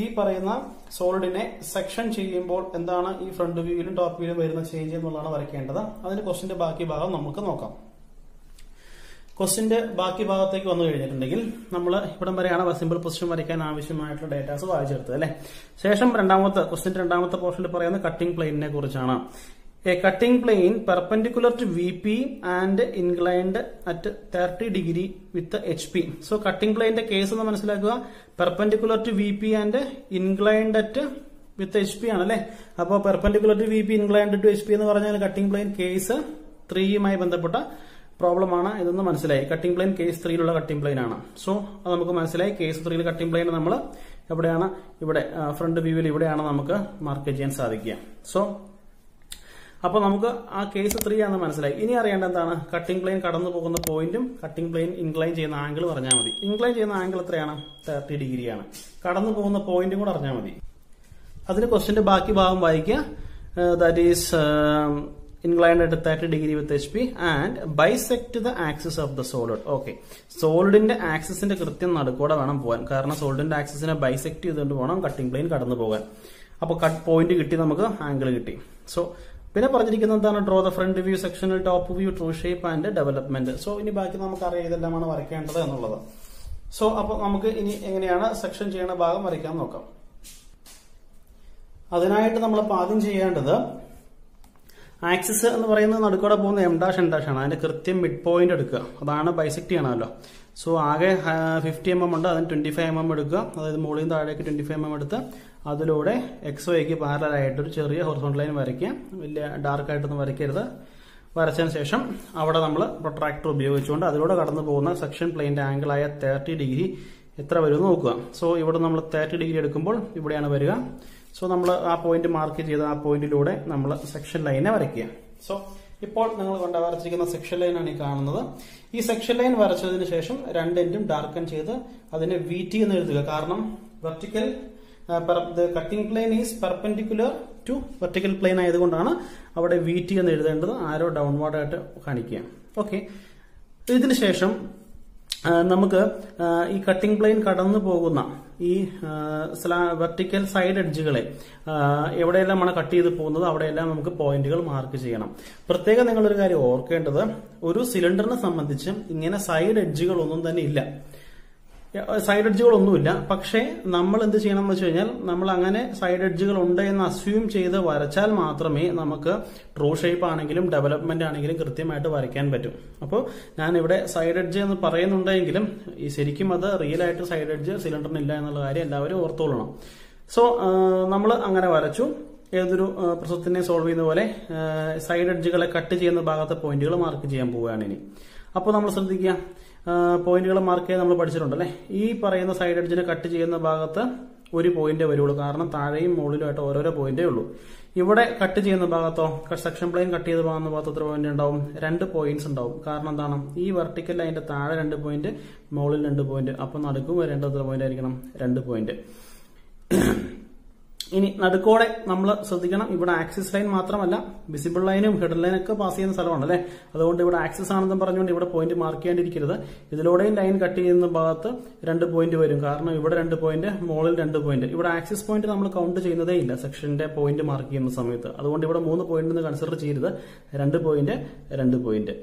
ഈ പറയുന്ന സോളിഡിനെ സെക്ഷൻ ചെയ്യുമ്പോൾ എന്താണ് ഈ ഫ്രണ്ട് വ്യൂവിലും ടോപ്പ് വ്യൂവിലും വരുന്ന ചേഞ്ച് എന്നുള്ളതാണ് വരയ്ക്കേണ്ടത്. അതിന് ക്വസ്റ്റിന്റെ ബാക്കി ഭാഗം നമുക്ക് നോക്കാം. ക്വസ്റ്റിന്റെ ബാക്കി ഭാഗത്തേക്ക് വന്നു കഴിഞ്ഞിട്ടുണ്ടെങ്കിൽ നമ്മൾ ഇവിടം വരെയാണ് സിമ്പിൾ പൊസിഷൻ വരയ്ക്കാൻ ആവശ്യമായിട്ടുള്ള ഡേറ്റാസ് വായിച്ചെടുത്തത് അല്ലെ? ശേഷം രണ്ടാമത്തെ ക്വസ്റ്റിന്റെ രണ്ടാമത്തെ പോർഷനിൽ പറയുന്ന കട്ടിംഗ് പ്ലെയിനിനെ കുറിച്ചാണ്. A cutting plane perpendicular to V P and inclined at thirty degree with H P so cutting പ്ലെയിന്റെ case എന്ന് മനസ്സിലാക്കുക. Perpendicular to V P and inclined at with H P ആണ് അല്ലെ? അപ്പോൾ perpendicular to V P inclined to H P എന്ന് പറഞ്ഞാൽ cutting plane case ത്രീയുമായി ബന്ധപ്പെട്ട problem ആണ് ഇതെന്ന് മനസ്സിലായി. കട്ടിംഗ് പ്ലെയിൻ കേസ് ത്രീയിലുള്ള കട്ടിംഗ് പ്ലെയിൻ ആണ്. സോ അത് നമുക്ക് മനസ്സിലായി. കേസ് ത്രീയിൽ കട്ടിംഗ് പ്ലെയിൻ നമ്മൾ എവിടെയാണ്? ഇവിടെ ഫ്രണ്ട് വ്യൂവിൽ ഇവിടെയാണ് നമുക്ക് മാർക്ക് ചെയ്യാൻ സാധിക്കുക. സോ അപ്പൊ നമുക്ക് ആ കേസ് ത്രീ ആണ് മനസ്സിലായി. ഇനി അറിയേണ്ട എന്താണ്? കട്ടിംഗ് പ്ലെയിൻ കടന്നു പോകുന്ന പോയിന്റും കട്ടിംഗ് പ്ലെയിൻ ഇൻക്ലൈൻ ചെയ്യുന്ന ആംഗിൾ പറഞ്ഞാൽ മതി. ഇൻക്ലൈൻ ചെയ്യുന്ന ആംഗിൾ എത്രയാണ്? തേർട്ടി ഡിഗ്രിയാണ് കടന്നു പോകുന്ന പോയിന്റും കൂടെ അറിഞ്ഞാൽ മതി. അതിന് ക്വസ്റ്റിന്റെ ബാക്കി ഭാഗം വായിക്കുക. That is inclined at thirty degree with H P and bisect the axis of the solid okay സോളിഡിന്റെ ആക്സിസിന്റെ കൃത്യം നടുക്കൂടെ വേണം പോകാൻ. കാരണം സോളിഡിന്റെ ആക്സിസിനെ ബൈസെക്ട് ചെയ്തുകൊണ്ട് വേണം കട്ടിംഗ് പ്ലെയിൻ കടന്നു പോകാൻ. അപ്പൊ കട്ട് പോയിന്റ് കിട്ടി നമുക്ക് ആംഗിൾ കിട്ടി. സോ പിന്നെ പറഞ്ഞിരിക്കുന്നത് എന്താണ്? Draw the front view sectional top view true shape and development so ഇനി ബാക്കി നമുക്കറിയാം ഇതെല്ലാമാണ് വരയ്ക്കേണ്ടത് എന്നുള്ളത്. സോ അപ്പൊ നമുക്ക് ഇനി എങ്ങനെയാണ് സെക്ഷൻ ചെയ്യുന്ന ഭാഗം വരയ്ക്കാൻ നോക്കാം. അതിനായിട്ട് നമ്മൾ ആദ്യം ചെയ്യേണ്ടത് ആക്സിസ് എന്ന് പറയുന്നത് നടുക്കോടെ പോകുന്ന എം ഡാഷ് എൻ ഡാഷ് ആണ്. അതിന്റെ കൃത്യം മിഡ് പോയിന്റ് എടുക്കുക. അതാണ് ബൈസെക്ട് ചെയ്യണമല്ലോ. സോ ആകെ ഫിഫ്റ്റി എം എം ഉണ്ട്. അതിന് ട്വന്റി ഫൈവ് എം എം എടുക്കുക. അതായത് മുകളിൽ നിന്ന് താഴേക്ക് ട്വന്റി ഫൈവ് എം എം എടുത്ത് അതിലൂടെ എക്സ് വൈക്ക് പാരലായിട്ട് ഒരു ചെറിയ ഹൊറിസോണ്ടൽ ലൈൻ വരയ്ക്കുക. വലിയ ഡാർക്ക് ആയിട്ടൊന്നും വരയ്ക്കരുത്. വരച്ചതിന് ശേഷം അവിടെ നമ്മൾ പ്രൊട്രാക്ടർ ഉപയോഗിച്ചുകൊണ്ട് അതിലൂടെ കടന്നു പോകുന്ന സെക്ഷൻ പ്ലെയിന്റെ ആംഗിൾ ആയ തേർട്ടി ഡിഗ്രി എത്ര വരും നോക്കുക. സോ ഇവിടെ നമ്മൾ തേർട്ടി ഡിഗ്രി എടുക്കുമ്പോൾ ഇവിടെയാണ് വരിക. സോ നമ്മൾ ആ പോയിന്റ് മാർക്ക് ചെയ്ത് ആ പോയിന്റിലൂടെ നമ്മൾ സെക്ഷൻ ലൈനെ വരയ്ക്കുക. സോ ഇപ്പോൾ നിങ്ങൾ കൊണ്ട് വരച്ചിരിക്കുന്ന സെക്ഷൻ ലൈനാണ് ഈ കാണുന്നത്. ഈ സെക്ഷൻ ലൈൻ വരച്ചതിന് ശേഷം രണ്ടെൻഡും ഡാർക്കൻ ചെയ്ത് അതിനെ വി ടി എന്ന് എഴുതുക. കാരണം vertical cutting plane is perpendicular to vertical plane ആയതുകൊണ്ടാണ് അവിടെ വി ടി എന്ന് എഴുതേണ്ടത് ആരോ ഡൗൺവേർഡ് ആയിട്ട് കാണിക്കുക. ഓക്കെ ഇതിനുശേഷം നമുക്ക് ഈ കട്ടിംഗ് പ്ലെയിൻ കടന്നു പോകുന്ന ഈ വെർട്ടിക്കൽ സൈഡ് എഡ്ജുകളെ എവിടെയെല്ലാമാണ് കട്ട് ചെയ്ത് പോകുന്നത് അവിടെയെല്ലാം നമുക്ക് പോയിന്റുകൾ മാർക്ക് ചെയ്യണം. പ്രത്യേകം നിങ്ങളൊരു കാര്യം ഓർക്കേണ്ടത് ഒരു സിലിണ്ടറിനെ സംബന്ധിച്ച് ഇങ്ങനെ സൈഡ് എഡ്ജുകൾ ഒന്നും തന്നെ ഇല്ല. സൈഡ് എഡ്ജുകളൊന്നുമില്ല പക്ഷേ നമ്മൾ എന്ത് ചെയ്യണം എന്ന് വെച്ച് കഴിഞ്ഞാൽ നമ്മൾ അങ്ങനെ സൈഡ് എഡ്ജുകൾ ഉണ്ട് എന്ന് അസ്യൂം ചെയ്ത് വരച്ചാൽ മാത്രമേ നമുക്ക് ട്രൂ ഷേപ്പ് ആണെങ്കിലും ഡെവലപ്മെന്റ് ആണെങ്കിലും കൃത്യമായിട്ട് വരയ്ക്കാൻ പറ്റും. അപ്പോൾ ഞാൻ ഇവിടെ സൈഡ് എഡ്ജ് എന്ന് പറയുന്നുണ്ടെങ്കിലും ഈ ശരിക്കും അത് റിയൽ ആയിട്ട് സൈഡ് എഡ്ജ് സിലിണ്ടറിന് ഇല്ല എന്നുള്ള കാര്യം എല്ലാവരും ഓർത്തോളണം. സോ നമ്മൾ അങ്ങനെ വരച്ചു. ഏതൊരു പ്രശ്നത്തിനെ സോൾവ് ചെയ്യുന്ന പോലെ സൈഡ് എഡ്ജുകളെ കട്ട് ചെയ്യുന്ന ഭാഗത്തെ പോയിന്റുകൾ മാർക്ക് ചെയ്യാൻ പോവുകയാണ് ഇനി. അപ്പോൾ നമ്മൾ ശ്രദ്ധിക്കുക. പോയിന്റുകൾ മാർക്ക് ചെയ്ത് നമ്മൾ പഠിച്ചിട്ടുണ്ട് അല്ലേ ഈ പറയുന്ന സൈഡ് എഡ്ജിനെ കട്ട് ചെയ്യുന്ന ഭാഗത്ത് ഒരു പോയിന്റ് വരുള്ളൂ കാരണം താഴെയും മുകളിലുമായിട്ട് ഓരോരോ പോയിന്റേ ഉള്ളൂ. ഇവിടെ കട്ട് ചെയ്യുന്ന ഭാഗത്തോ സെക്ഷൻ പ്ലെയിൻ കട്ട് ചെയ്ത് പോകുന്ന ഭാഗത്ത് എത്ര പോയിന്റ് ഉണ്ടാവും? രണ്ട് പോയിന്റ്സ് ഉണ്ടാവും. കാരണം എന്താണ്? ഈ വെർട്ടിക്കൽ ലൈനിന്റെ താഴെ രണ്ട് പോയിന്റ് മുകളിൽ രണ്ട് പോയിന്റ് അപ്പൊ നടുക്കും വരേണ്ടത് എത്ര പോയിന്റ് ആയിരിക്കണം? രണ്ട് പോയിന്റ് ഇനി നടുക്കോടെ നമ്മൾ ശ്രദ്ധിക്കണം ഇവിടെ ആക്സിസ് ലൈൻ മാത്രമല്ല വിസിബിൾ ലൈനും ഹെഡ് ലൈനൊക്കെ പാസ് ചെയ്യുന്ന സ്ഥലമാണ് അല്ലേ? അതുകൊണ്ട് ഇവിടെ ആക്സിസ് ആണെന്ന് പറഞ്ഞുകൊണ്ട് ഇവിടെ പോയിന്റ് മാർക്ക് ചെയ്യേണ്ടിയിരിക്കരുത് ഇതിലൂടെയും ലൈൻ കട്ട് ചെയ്യുന്ന ഭാഗത്ത് രണ്ട് പോയിന്റ് വരും. കാരണം ഇവിടെ രണ്ട് പോയിന്റ് മോളിൽ രണ്ട് പോയിന്റ് ഇവിടെ ആക്സിസ് പോയിന്റ് നമ്മൾ കൗണ്ട് ചെയ്യുന്നതേ ഇല്ല. സെക്ഷന്റെ പോയിന്റ് മാർക്ക് ചെയ്യുന്ന സമയത്ത്. അതുകൊണ്ട് ഇവിടെ മൂന്ന് പോയിന്റ് കൺസിഡർ ചെയ്യരുത്. രണ്ട് പോയിന്റ് രണ്ട് പോയിന്റ്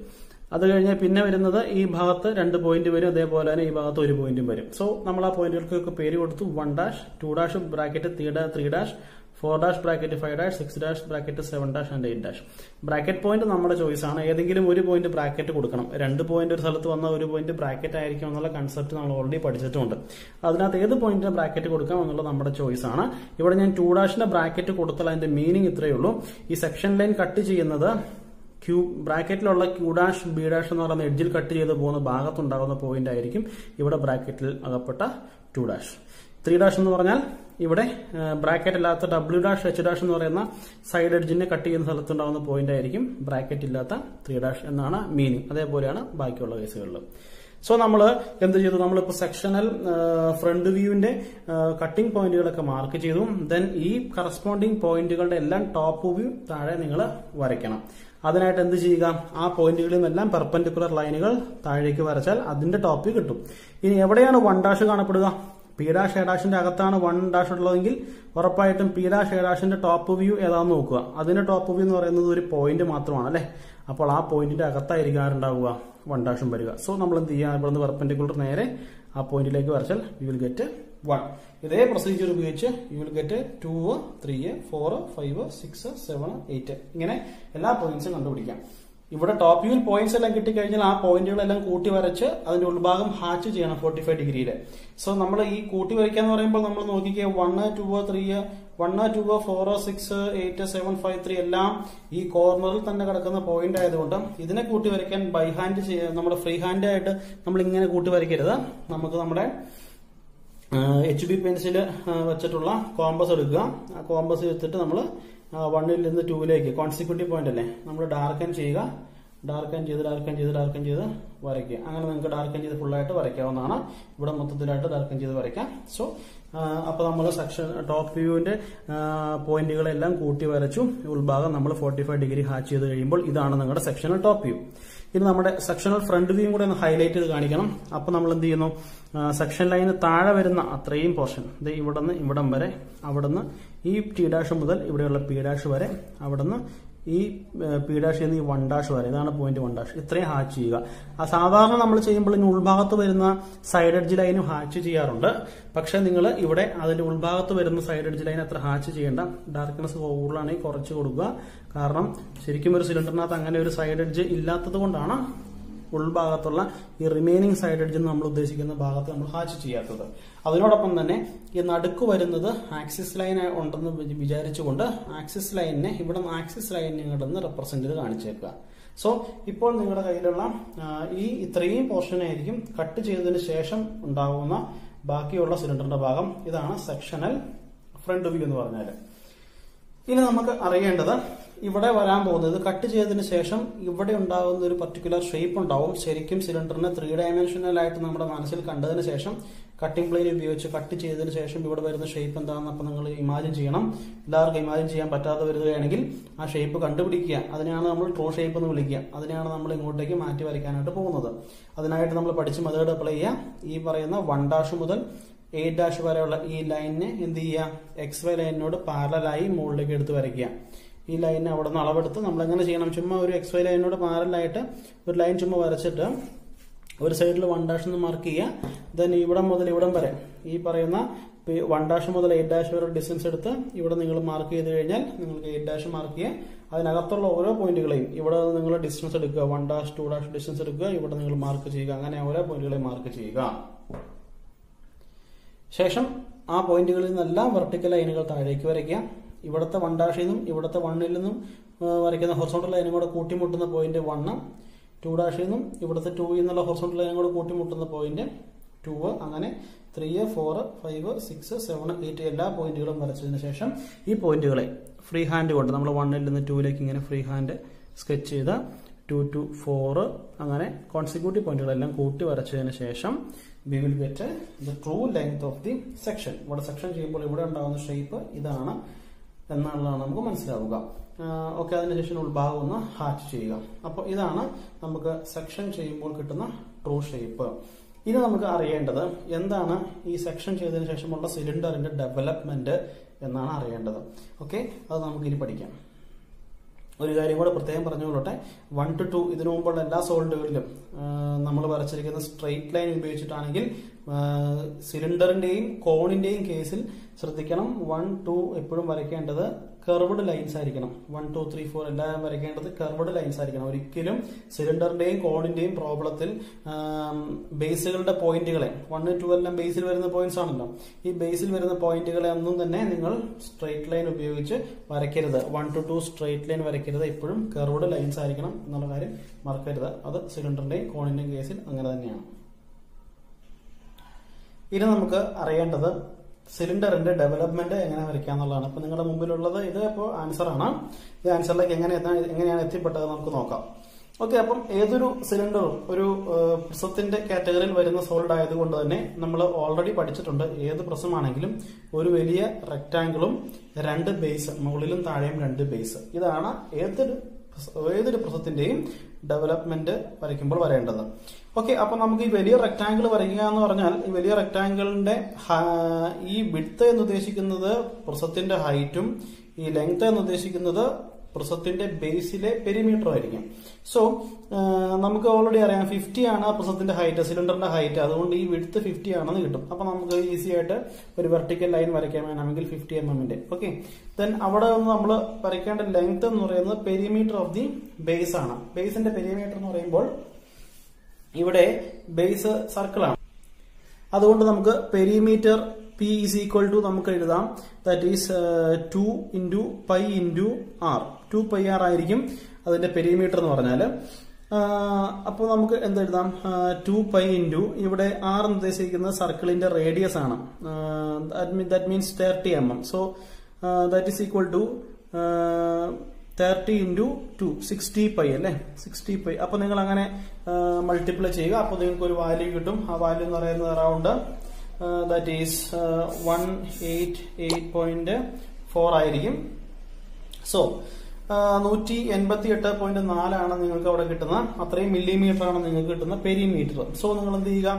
അത് കഴിഞ്ഞ് പിന്നെ വരുന്നത് ഈ ഭാഗത്ത് രണ്ട് പോയിന്റ് വരും അതേപോലെ തന്നെ ഈ ഭാഗത്ത് ഒരു പോയിന്റും വരും. സോ നമ്മൾ ആ പോയിന്റുകൾക്കൊക്കെ പേര് കൊടുത്തു. One dash two dash bracket three dash four dash bracket five dash six dash bracket seven dash and eight dash bracket point നമ്മുടെ ചോയ്സ് ആണ്. ഏതെങ്കിലും ഒരു പോയിന്റ് ബ്രാക്കറ്റ് കൊടുക്കണം. രണ്ട് പോയിന്റ് ഒരു സ്ഥലത്ത് വന്ന ഒരു പോയിന്റ് ബ്രാക്കറ്റ് ആയിരിക്കും എന്നുള്ള കൺസെപ്റ്റ് നമ്മൾ ഓൾറെഡി പഠിച്ചിട്ടുണ്ട്. അതിനകത്ത് ഏത് പോയിന്റിന് ബ്രാക്കറ്റ് കൊടുക്കാം എന്നുള്ളത് നമ്മുടെ ചോയ്സ് ആണ്. ഇവിടെ ഞാൻ ടു ഡാഷിന്റെ ബ്രാക്കറ്റ് കൊടുത്താൽ അതിന്റെ മീനിങ് ഇത്രയേ ഉള്ളൂ. ഈ സെക്ഷൻ ലൈൻ കട്ട് ചെയ്യുന്നത് ക്യൂ ബ്രാക്കറ്റിലുള്ള ക്യൂ ഡാഷ് ബി ഡാഷ് എന്ന് പറയുന്ന എഡ്ജിൽ കട്ട് ചെയ്ത് പോകുന്ന ഭാഗത്തുണ്ടാകുന്ന പോയിന്റ് ആയിരിക്കും ഇവിടെ ബ്രാക്കറ്റിൽ അകപ്പെട്ട ടു ഡാഷ് ത്രീ ഡാഷ് എന്ന് പറഞ്ഞാൽ ഇവിടെ ബ്രാക്കറ്റ് ഇല്ലാത്ത ഡബ്ല്യു ഡാഷ് എച്ച് ഡാഷ് എന്ന് പറയുന്ന സൈഡ് എഡ്ജിനെ കട്ട് ചെയ്യുന്ന സ്ഥലത്തുണ്ടാകുന്ന പോയിന്റ് ആയിരിക്കും ബ്രാക്കറ്റ് ഇല്ലാത്ത ത്രീ ഡാഷ് എന്നാണ് മീനിങ് അതേപോലെയാണ് ബാക്കിയുള്ള കേസുകളിൽ സോ നമ്മൾ എന്ത് ചെയ്തു? നമ്മളിപ്പോൾ സെക്ഷണൽ ഫ്രണ്ട് വ്യൂവിന്റെ കട്ടിംഗ് പോയിന്റുകളൊക്കെ മാർക്ക് ചെയ്തു. ദെൻ ഈ കറസ്പോണ്ടിങ് പോയിന്റുകളുടെ എല്ലാം ടോപ്പ് വ്യൂ താഴെ നിങ്ങൾ വരയ്ക്കണം. അതിനായിട്ട് എന്ത് ചെയ്യുക? ആ പോയിന്റുകളിൽ നിന്നെല്ലാം പെർപെൻഡിക്കുലർ ലൈനുകൾ താഴേക്ക് വരച്ചാൽ അതിന്റെ ടോപ്പ് കിട്ടും. ഇനി എവിടെയാണ് വൺ ഡാഷ് കാണപ്പെടുക? പി ഡാഷ് എ ഡാഷിന്റെ അകത്താണ് വൺ ഡാഷ് ഉള്ളതെങ്കിൽ ഉറപ്പായിട്ടും പി ഡാഷ് എ ഡാഷിന്റെ ടോപ്പ് വ്യൂ ഏതാന്ന് നോക്കുക. അതിന്റെ ടോപ്പ് വ്യൂ എന്ന് പറയുന്നത് ഒരു പോയിന്റ് മാത്രമാണ് അല്ലെ? അപ്പോൾ ആ പോയിന്റിന്റെ അകത്തായിരിക്കും ആരുണ്ടാവുക? വൺ ഡാഷും വരിക. സോ നമ്മൾ എന്ത് ചെയ്യുക ഇവിടെ നിന്ന് പെർപ്പൻഡിക്കുലർ നേരെ ആ പോയിന്റിലേക്ക് വരച്ചാൽ യു വിൽ ഗെറ്റ് വൺ ഇതേ പ്രൊസീജിയർ ഉപയോഗിച്ച് you will get two three four five six seven eight ഇങ്ങനെ എല്ലാ പോയിന്റ്സും കണ്ടുപിടിക്കാം. ഇവിടെ ടോപ്പ് വ്യൂവിൽ പോയിന്റ്സ് എല്ലാം കിട്ടിക്കഴിഞ്ഞാൽ ആ പോയിന്റുകളെല്ലാം കൂട്ടി വരച്ച് അതിന്റെ ഉൾഭാഗം ഹാച്ച് ചെയ്യണം ഫോർട്ടി ഫൈവ് ഡിഗ്രിയിൽ സോ നമ്മൾ ഈ കൂട്ടി വരയ്ക്കാന്ന് പറയുമ്പോൾ നമ്മൾ നോക്കിക്കുക one two three one two four six eight seven five three എല്ലാം ഈ കോർണറിൽ തന്നെ കിടക്കുന്ന പോയിന്റ് ആയതുകൊണ്ട് ഇതിനെ കൂട്ടി വരയ്ക്കാൻ ബൈ ഹാൻഡ് നമ്മുടെ ഫ്രീ ഹാൻഡ് ആയിട്ട് നമ്മൾ ഇങ്ങനെ കൂട്ടി വരയ്ക്കരുത് നമുക്ക് നമ്മുടെ എച്ച് ബി പെൻസിൽ വെച്ചിട്ടുള്ള കോമ്പസ് എടുക്കുക. ആ കോമ്പസ് വെച്ചിട്ട് നമ്മൾ വണ്ണിൽ നിന്ന് ടൂവിലേക്ക് കോൺസിക്യൂട്ടീവ് പോയിന്റ് അല്ലേ? നമ്മൾ ഡാർക്കൻ ചെയ്യുക. ഡാർക്കൻ ചെയ്ത് ഡാർക്കൻ ചെയ്ത് ഡാർക്കൻ ചെയ്ത് വരയ്ക്കുക. അങ്ങനെ നിങ്ങൾക്ക് ഡാർക്കൻ ചെയ്ത് ഫുള്ളായിട്ട് വരയ്ക്കാവുന്നതാണ്. ഇവിടെ മൊത്തത്തിലായിട്ട് ഡാർക്കൻ ചെയ്ത് വരയ്ക്കാം. സോ അപ്പൊ നമ്മൾ സെക്ഷൻ ടോപ്പ് വ്യൂവിന്റെ പോയിന്റുകളെല്ലാം കൂട്ടി വരച്ചു. ഉൾഭാഗം നമ്മൾ ഫോർട്ടി ഫൈവ് ഡിഗ്രി ഹാച്ച് ചെയ്ത് കഴിയുമ്പോൾ ഇതാണ് നിങ്ങളുടെ സെക്ഷണൽ ടോപ്പ് വ്യൂ ഇനി നമ്മുടെ സെക്ഷണൽ ഫ്രണ്ട് വ്യൂ കൂടെ ഒന്ന് ഹൈലൈറ്റ് ചെയ്ത് കാണിക്കണം. അപ്പൊ നമ്മൾ എന്ത് ചെയ്യുന്നു? സെക്ഷൻ ലൈന് താഴെ വരുന്ന അത്രയും പോർഷൻ ഇത് ഇവിടെ നിന്ന് ഇവിടം വരെ അവിടുന്ന് ഈ ടി ഡാഷ് മുതൽ ഇവിടെയുള്ള പി ഡാഷ് വരെ അവിടുന്ന് ഈ പി ഡാഷ് ചെയ്യുന്ന ഈ വൺ ഡാഷ് വരെ ഇതാണ് പോയിന്റ് വൺ ഡാഷ് ഇത്രയും ഹാച്ച് ചെയ്യുക. ആ സാധാരണ നമ്മൾ ചെയ്യുമ്പോൾ ഇനി ഉൾഭാഗത്ത് വരുന്ന സൈഡ് എഡ്ജ് ലൈനും ഹാച്ച് ചെയ്യാറുണ്ട്. പക്ഷെ നിങ്ങൾ ഇവിടെ അതിന്റെ ഉൾഭാഗത്ത് വരുന്ന സൈഡ് എഡ്ജ് ലൈൻ അത്ര ഹാച്ച് ചെയ്യേണ്ട. ഡാർക്ക്നെസ് കൂടുതലാണെങ്കിൽ കുറച്ച് കൊടുക്കുക. കാരണം ശരിക്കും ഒരു സിലിണ്ടറിനകത്ത് അങ്ങനെ ഒരു സൈഡ് എഡ്ജ് ഇല്ലാത്തത് കൊണ്ടാണ് ഉൾഭാഗത്തുള്ള ഈ റിമൈനിങ് സൈഡ് എഡ്ജ് നമ്മൾ ഉദ്ദേശിക്കുന്ന ഭാഗത്ത് നമ്മൾ ഹാച്ച് ചെയ്യാത്തത്. അതിനോടൊപ്പം തന്നെ ഈ നടുക്ക് വരുന്നത് ആക്സിസ് ലൈൻ ഉണ്ടെന്ന് വിചാരിച്ചുകൊണ്ട് ആക്സിസ് ലൈനിനെ ഇവിടെ ആക്സിസ് ലൈനിനെ നിന്ന് റെപ്രസെന്റ് ചെയ്ത് കാണിച്ചേക്കുക. സോ ഇപ്പോൾ നിങ്ങളുടെ കയ്യിലുള്ള ഈ ഇത്രയും പോർഷൻ ആയിരിക്കും കട്ട് ചെയ്തതിന് ശേഷം ഉണ്ടാകുന്ന ബാക്കിയുള്ള സിലിണ്ടറിന്റെ ഭാഗം. ഇതാണ് സെക്ഷണൽ ഫ്രണ്ട് വ്യൂ എന്ന് പറഞ്ഞാൽ ഇനി നമുക്ക് അറിയേണ്ടത് ഇവിടെ വരാൻ പോകുന്നത്. കട്ട് ചെയ്തതിന് ശേഷം ഇവിടെ ഉണ്ടാകുന്ന ഒരു പർട്ടിക്കുലർ ഷേപ്പ് ഉണ്ടാവും. ശരിക്കും സിലിണ്ടറിനെ ത്രീ ഡയമെൻഷനൽ ആയിട്ട് നമ്മുടെ മനസ്സിൽ കണ്ടതിന് ശേഷം കട്ടിംഗ് പ്ലെയിൻ ഉപയോഗിച്ച് കട്ട് ചെയ്തതിന് ശേഷം ഇവിടെ വരുന്ന ഷേപ്പ് എന്താണെന്ന് അപ്പം നിങ്ങൾ ഇമാജിൻ ചെയ്യണം. എല്ലാവർക്കും ഇമാജിൻ ചെയ്യാൻ പറ്റാതെ വരികയാണെങ്കിൽ ആ ഷേപ്പ് കണ്ടുപിടിക്കുക. അതിനെയാണ് നമ്മൾ ട്രൂ ഷേപ്പ് എന്ന് വിളിക്കുക. അതിനെയാണ് നമ്മൾ ഇങ്ങോട്ടേക്ക് മാറ്റി വരയ്ക്കാനായിട്ട് പോകുന്നത്. അതിനായിട്ട് നമ്മൾ പഠിച്ച് മെത്തേഡ് അപ്ലൈ ചെയ്യുക. ഈ പറയുന്ന വൺ ഡാഷ് മുതൽ എയ്റ്റ് ഡാഷ് വരെയുള്ള ഈ ലൈനിനെ എന്ത് ചെയ്യുക? എക്സ് വൈ ലൈനിനോട് പാരലായി മുകളിലേക്ക് എടുത്ത് വരയ്ക്കുക. ഈ ലൈൻ അവിടെ നിന്ന് അളവെടുത്ത് നമ്മൾ എങ്ങനെ ചെയ്യണം? ചുമ്മാ ഒരു എക്സ് വൈ ലൈനോട് പാരലായിട്ട് ഒരു ലൈൻ ചുമ്മാ വരച്ചിട്ട് ഒരു സൈഡിൽ വൺ ഡാഷ് എന്ന് മാർക്ക് ചെയ്യുക. ദെൻ ഇവിടം മുതൽ ഇവിടം വരെ. ഈ പറയുന്ന വൺ ഡാഷ് മുതൽ എയ്റ്റ് ഡാഷ് വരെ ഡിസ്റ്റൻസ് എടുത്ത് ഇവിടെ നിങ്ങൾ മാർക്ക് ചെയ്ത് കഴിഞ്ഞാൽ നിങ്ങൾക്ക് എയ്റ്റ് ഡാഷ് മാർക്ക് ചെയ്യുക അതിനകത്തുള്ള ഓരോ പോയിന്റുകളെയും ഇവിടെ നിങ്ങൾ ഡിസ്റ്റൻസ് എടുക്കുക. One dash two dash distance എടുക്കുക. ഇവിടെ നിങ്ങൾ മാർക്ക് ചെയ്യുക. അങ്ങനെ ഓരോ പോയിന്റുകളെയും മാർക്ക് ചെയ്യുക. ശേഷം ആ പോയിന്റുകളിൽ നിന്നെല്ലാം വെർട്ടിക്കൽ ലൈനുകൾ താഴേക്ക് വരയ്ക്കുക. ഇവിടുത്തെ വൺ ഡാഷിൽ നിന്നും ഇവിടുത്തെ വണ്ണിൽ നിന്നും വരയ്ക്കുന്ന ഹൊറിസോണ്ടൽ ലൈനും കൂടെ കൂട്ടിമുട്ടുന്ന പോയിന്റ് വണ്ണ് ടു ഡാഷിൽ നിന്നും ഇവിടുത്തെ ടു എന്നുള്ള ഹൊറിസോണ്ടൽ ലൈനും കൂടെ കൂട്ടിമുട്ടുന്ന പോയിന്റ് ടു അങ്ങനെ three four five six seven eight എല്ലാ പോയിന്റുകളും വരച്ചതിന് ശേഷം ഈ പോയിന്റുകളെ ഫ്രീ ഹാൻഡ് കൊണ്ട് നമ്മൾ വണ്ണിൽ നിന്ന് ടൂയിലേക്ക് ഇങ്ങനെ ഫ്രീ ഹാൻഡ് സ്കെച്ച് ചെയ്ത് ടു ടു ഫോർ അങ്ങനെ കോൺസിക്യൂട്ടീവ് പോയിന്റുകളെല്ലാം കൂട്ടി വരച്ചതിന് ശേഷം we will get the true length of the section ഇവിടെ സെക്ഷൻ ചെയ്യുമ്പോൾ ഇവിടെ ഉണ്ടാകുന്ന ഷേപ്പ് ഇതാണ്. എന്നുള്ളതാണ് നമുക്ക് മനസ്സിലാവുക. ഓക്കെ അതിനുശേഷം ഉൾഭാഗം ഒന്ന് ഹാച്ച് ചെയ്യുക. അപ്പോൾ ഇതാണ് നമുക്ക് സെക്ഷൻ ചെയ്യുമ്പോൾ കിട്ടുന്ന ട്രൂ ഷേപ്പ് ഇനി നമുക്ക് അറിയേണ്ടത് എന്താണ് ഈ സെക്ഷൻ ചെയ്തതിനു ശേഷമുള്ള സിലിണ്ടറിന്റെ ഡെവലപ്മെന്റ് എന്നാണ് അറിയേണ്ടത്. ഓക്കെ അത് നമുക്ക് ഇനി പഠിക്കാം. ഒരു കാര്യം കൂടെ പ്രത്യേകം പറഞ്ഞുകൊള്ളട്ടെ. വൺ ടു ടു ഇതിനു മുമ്പുള്ള എല്ലാ സോൾഡുകളിലും നമ്മൾ വരച്ചിരിക്കുന്ന സ്ട്രെയിറ്റ് ലൈൻ ഉപയോഗിച്ചിട്ടാണെങ്കിൽ സിലിണ്ടറിന്റെയും കോണിന്റെയും കേസിൽ ശ്രദ്ധിക്കണം. വൺ ടു എപ്പോഴും വരയ്ക്കേണ്ടത് കർവ്ഡ് ലൈൻസ് ആയിരിക്കണം. വൺ ടു ത്രീ ഫോർ എല്ലാം വരയ്ക്കേണ്ടത് കർവ്ഡ് ലൈൻസ് ആയിരിക്കണം. ഒരിക്കലും സിലിണ്ടറിന്റെയും കോണിന്റെയും പ്രോബ്ലത്തിൽ ബേസുകളുടെ പോയിന്റുകളെ വൺ ടു എല്ലാം ബേസിൽ വരുന്ന പോയിന്റ്സ് ആണല്ലോ. ഈ ബേസിൽ വരുന്ന പോയിന്റുകളെ ഒന്നും തന്നെ നിങ്ങൾ സ്ട്രെയിറ്റ് ലൈൻ ഉപയോഗിച്ച് വരയ്ക്കരുത്. One two two straight line വരയ്ക്കരുത്. എപ്പോഴും കർവ്ഡ് ലൈൻസ് ആയിരിക്കണം എന്നുള്ള കാര്യം മറക്കരുത്. അത് സിലിണ്ടറിന്റെയും കോണിന്റെയും കേസിൽ അങ്ങനെ തന്നെയാണ്. ഇനി നമുക്ക് അറിയേണ്ടത് സിലിണ്ടറിന്റെ ഡെവലപ്മെന്റ് എങ്ങനെ വരയ്ക്കുക എന്നുള്ളതാണ് അപ്പൊ നിങ്ങളുടെ മുമ്പിലുള്ളത് ഇത് ഇപ്പോൾ ആൻസർ ആണ്. ഈ ആൻസറിലേക്ക് എങ്ങനെ എത്താൻ എങ്ങനെയാണ് എത്തിപ്പെട്ടത് നമുക്ക് നോക്കാം. ഓക്കെ അപ്പം ഏതൊരു സിലിണ്ടറും ഒരു പ്രസത്തിന്റെ കാറ്റഗറിയിൽ വരുന്ന സോളിഡ് ആയതുകൊണ്ട് തന്നെ നമ്മൾ ഓൾറെഡി പഠിച്ചിട്ടുണ്ട് ഏത് പ്രസമാണെങ്കിലും ഒരു വലിയ റെക്ടാങ്കിളും രണ്ട് ബേസ് മുകളിലും താഴെയും രണ്ട് ബേസ് ഇതാണ് ഏതൊരു ഏതൊരു പ്രസത്തിന്റെയും ഡെവലപ്മെന്റ് വരയ്ക്കുമ്പോൾ വരേണ്ടത്. ഓക്കെ അപ്പൊ നമുക്ക് ഈ വലിയ റെക്ടാങ്കിൾ വരയ്ക്കുക എന്ന് പറഞ്ഞാൽ ഈ വലിയ റെക്ടാങ്കിളിന്റെ ഈ വിഡ്ത്ത് എന്ന് ഉദ്ദേശിക്കുന്നത് പ്രസത്തിന്റെ ഹൈറ്റും ഈ ലെങ്ത് എന്ന് ഉദ്ദേശിക്കുന്നത് പ്രസത്തിന്റെ ബേസിലെ പെരിമീറ്റർ ആയിരിക്കും. സോ നമുക്ക് ഓൾറെഡി അറിയാം ഫിഫ്റ്റി ആണ് പ്രസത്തിന്റെ ഹൈറ്റ് സിലിണ്ടറിന്റെ ഹൈറ്റ് അതുകൊണ്ട് ഈ വിഡ്ത്ത് ഫിഫ്റ്റി ആണെന്ന് കിട്ടും. അപ്പൊ നമുക്ക് ഈസി ആയിട്ട് ഒരു വെർട്ടിക്കൽ ലൈൻ വരയ്ക്കാൻ വേണമെങ്കിൽ ഫിഫ്റ്റി എം എമ്മിന്റെ ഓക്കെ ദെൻ അവിടെ നിന്ന് നമ്മൾ വരയ്ക്കേണ്ട ലെങ്ത് എന്ന് പറയുന്നത് പെരിമീറ്റർ ഓഫ് ദി ബേസ് ആണ്. ബേസിന്റെ പെരിമീറ്റർ എന്ന് പറയുമ്പോൾ ഇവിടെ ബേസ് സർക്കിളാണ് അതുകൊണ്ട് നമുക്ക് perimeter P is equal to നമുക്ക് എഴുതാം. That is two into pi into R two pi R ആയിരിക്കും അതിന്റെ പെരിമീറ്റർ എന്ന് പറഞ്ഞാൽ അപ്പോൾ നമുക്ക് എന്തെഴുതാം? ടു പൈ ഇന്റു ഇവിടെ ആർ എന്ന് ഉദ്ദേശിക്കുന്നത് സർക്കിളിന്റെ റേഡിയസ് ആണ്. That means thirty M M so that is equal to thirty into two sixty pi അല്ലേ? സിക്സ്റ്റി പൈ അപ്പൊ നിങ്ങൾ അങ്ങനെ മൾട്ടിപ്ലൈ ചെയ്യുക. അപ്പോൾ നിങ്ങൾക്ക് ഒരു വാല്യൂ കിട്ടും. ആ വാല്യൂ എന്ന് പറയുന്നത് around that is one eight eight point four ആയിരിക്കും. സോ നൂറ്റി എൺപത്തി എട്ട് പോയിന്റ് നാലാണ് നിങ്ങൾക്ക് അവിടെ കിട്ടുന്ന അത്രയും മില്ലിമീറ്റർ ആണ് നിങ്ങൾക്ക് കിട്ടുന്ന പെരിമീറ്റർ സോ നിങ്ങൾ എന്ത് ചെയ്യുക?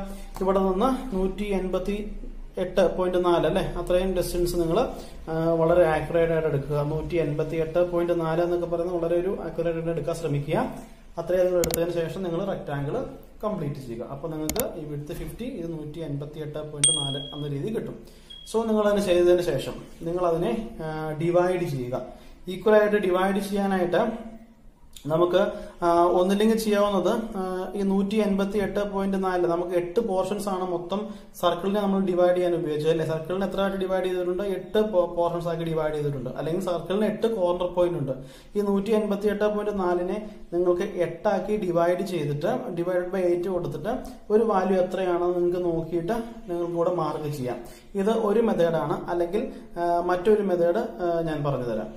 ഇവിടെ നിന്ന് നൂറ്റി എൺപത്തി എട്ട് പോയിന്റ് നാല് അല്ലെ? അത്രയും ഡിസ്റ്റൻസ് നിങ്ങൾ വളരെ ആക്യുറേറ്റ് ആയിട്ട് എടുക്കുക. നൂറ്റി എൺപത്തി എട്ട് പോയിന്റ് നാല് എന്നൊക്കെ പറയുന്നത് വളരെ ഒരു ആക്യുറേറ്റ് ആയിട്ട് എടുക്കാൻ ശ്രമിക്കുക. അത്രയും നിങ്ങൾ എടുത്തതിന് ശേഷം നിങ്ങൾ റെക്ടാങ്കിൾ കംപ്ലീറ്റ് ചെയ്യുക. അപ്പൊ നിങ്ങൾക്ക് ഈ വിടുത്ത് ഫിഫ്റ്റി ഇത് നൂറ്റി എൺപത്തി എട്ട് പോയിന്റ് നാല് എന്ന രീതി കിട്ടും. സോ നിങ്ങൾ അതിന് ചെയ്തതിന് ശേഷം നിങ്ങൾ അതിനെ ഡിവൈഡ് ചെയ്യുക. ഈക്വൽ ആയിട്ട് ഡിവൈഡ് ചെയ്യാനായിട്ട് നമുക്ക് ഒന്നില്ലെങ്കിൽ ചെയ്യാവുന്നത് ഈ നൂറ്റി എൺപത്തി എട്ട് പോയിന്റ് നാല് നമുക്ക് എട്ട് പോർഷൻസ് ആണ് മൊത്തം സർക്കിളിനെ നമ്മൾ ഡിവൈഡ് ചെയ്യാൻ ഉപയോഗിച്ചത് അല്ലെ? സർക്കിളിനെ എത്ര ആയിട്ട് ഡിവൈഡ് ചെയ്തിട്ടുണ്ട്? എട്ട് പോർഷൻസ് ആക്കി ഡിവൈഡ് ചെയ്തിട്ടുണ്ട്. അല്ലെങ്കിൽ സർക്കിളിന് എട്ട് കോർണർ പോയിന്റ് ഉണ്ട്. ഈ നൂറ്റി എൺപത്തി എട്ട് പോയിന്റ് നാലിനെ നിങ്ങൾക്ക് എട്ടാക്കി ഡിവൈഡ് ചെയ്തിട്ട് ഡിവൈഡ് ബൈ എയ്റ്റ് കൊടുത്തിട്ട് ഒരു വാല്യൂ എത്രയാണെന്ന് നിങ്ങൾക്ക് നോക്കിയിട്ട് നിങ്ങൾക്ക് കൂടെ മാർക്ക് ചെയ്യാം. ഇത് ഒരു മെത്തേഡാണ് അല്ലെങ്കിൽ മറ്റൊരു മെത്തേഡ് ഞാൻ പറഞ്ഞു തരാം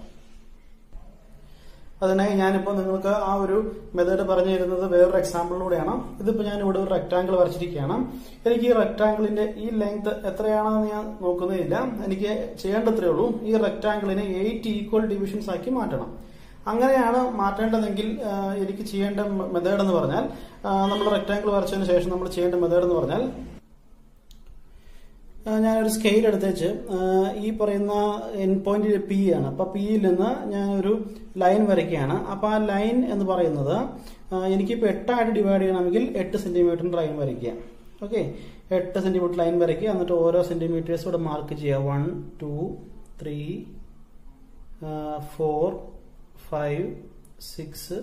അതിനായി ഞാനിപ്പോൾ നിങ്ങൾക്ക് ആ ഒരു മെത്തേഡ് പറഞ്ഞു തരുന്നത് വേറൊരു എക്സാമ്പിളിലൂടെയാണ് ഇതിപ്പോൾ ഞാൻ ഇവിടെ ഒരു റെക്ടാങ്കിൾ വരച്ചിരിക്കുകയാണ്. എനിക്ക് ഈ റെക്ടാങ്കിളിന്റെ ഈ ലെങ്ത് എത്രയാണെന്ന് ഞാൻ നോക്കുന്നില്ല എനിക്ക് ചെയ്യേണ്ടത്രേ ഉള്ളൂ. ഈ റെക്ടാങ്കിളിനെ എയ്റ്റ് ഈക്വൽ ഡിവിഷൻസ് ആക്കി മാറ്റണം. അങ്ങനെയാണ് മാറ്റേണ്ടതെങ്കിൽ എനിക്ക് ചെയ്യേണ്ട മെത്തേഡ് എന്ന് പറഞ്ഞാൽ നമ്മൾ റെക്ടാങ്കിൾ വരച്ചതിന് ശേഷം നമ്മൾ ചെയ്യേണ്ട മെത്തേഡ് എന്ന് പറഞ്ഞാൽ ഞാനൊരു സ്കെയിൽ എടുത്തേച്ച് ഈ പറയുന്ന എൻ പോയിന്റ് പി ആണ്. അപ്പൊ പിയിൽ നിന്ന് ഞാനൊരു ലൈൻ വരയ്ക്കുകയാണ്. അപ്പൊ ആ ലൈൻ എന്ന് പറയുന്നത് എനിക്കിപ്പോ എട്ടായിട്ട് ഡിവൈഡ് ചെയ്യണമെങ്കിൽ എട്ട് സെന്റിമീറ്ററിന്റെ ലൈൻ വരയ്ക്കുക. ഓക്കെ എട്ട് സെന്റിമീറ്റർ ലൈൻ വരയ്ക്കുക. എന്നിട്ട് ഓരോ സെന്റിമീറ്റേഴ്സ് ഇവിടെ മാർക്ക് ചെയ്യുക. One two three four five six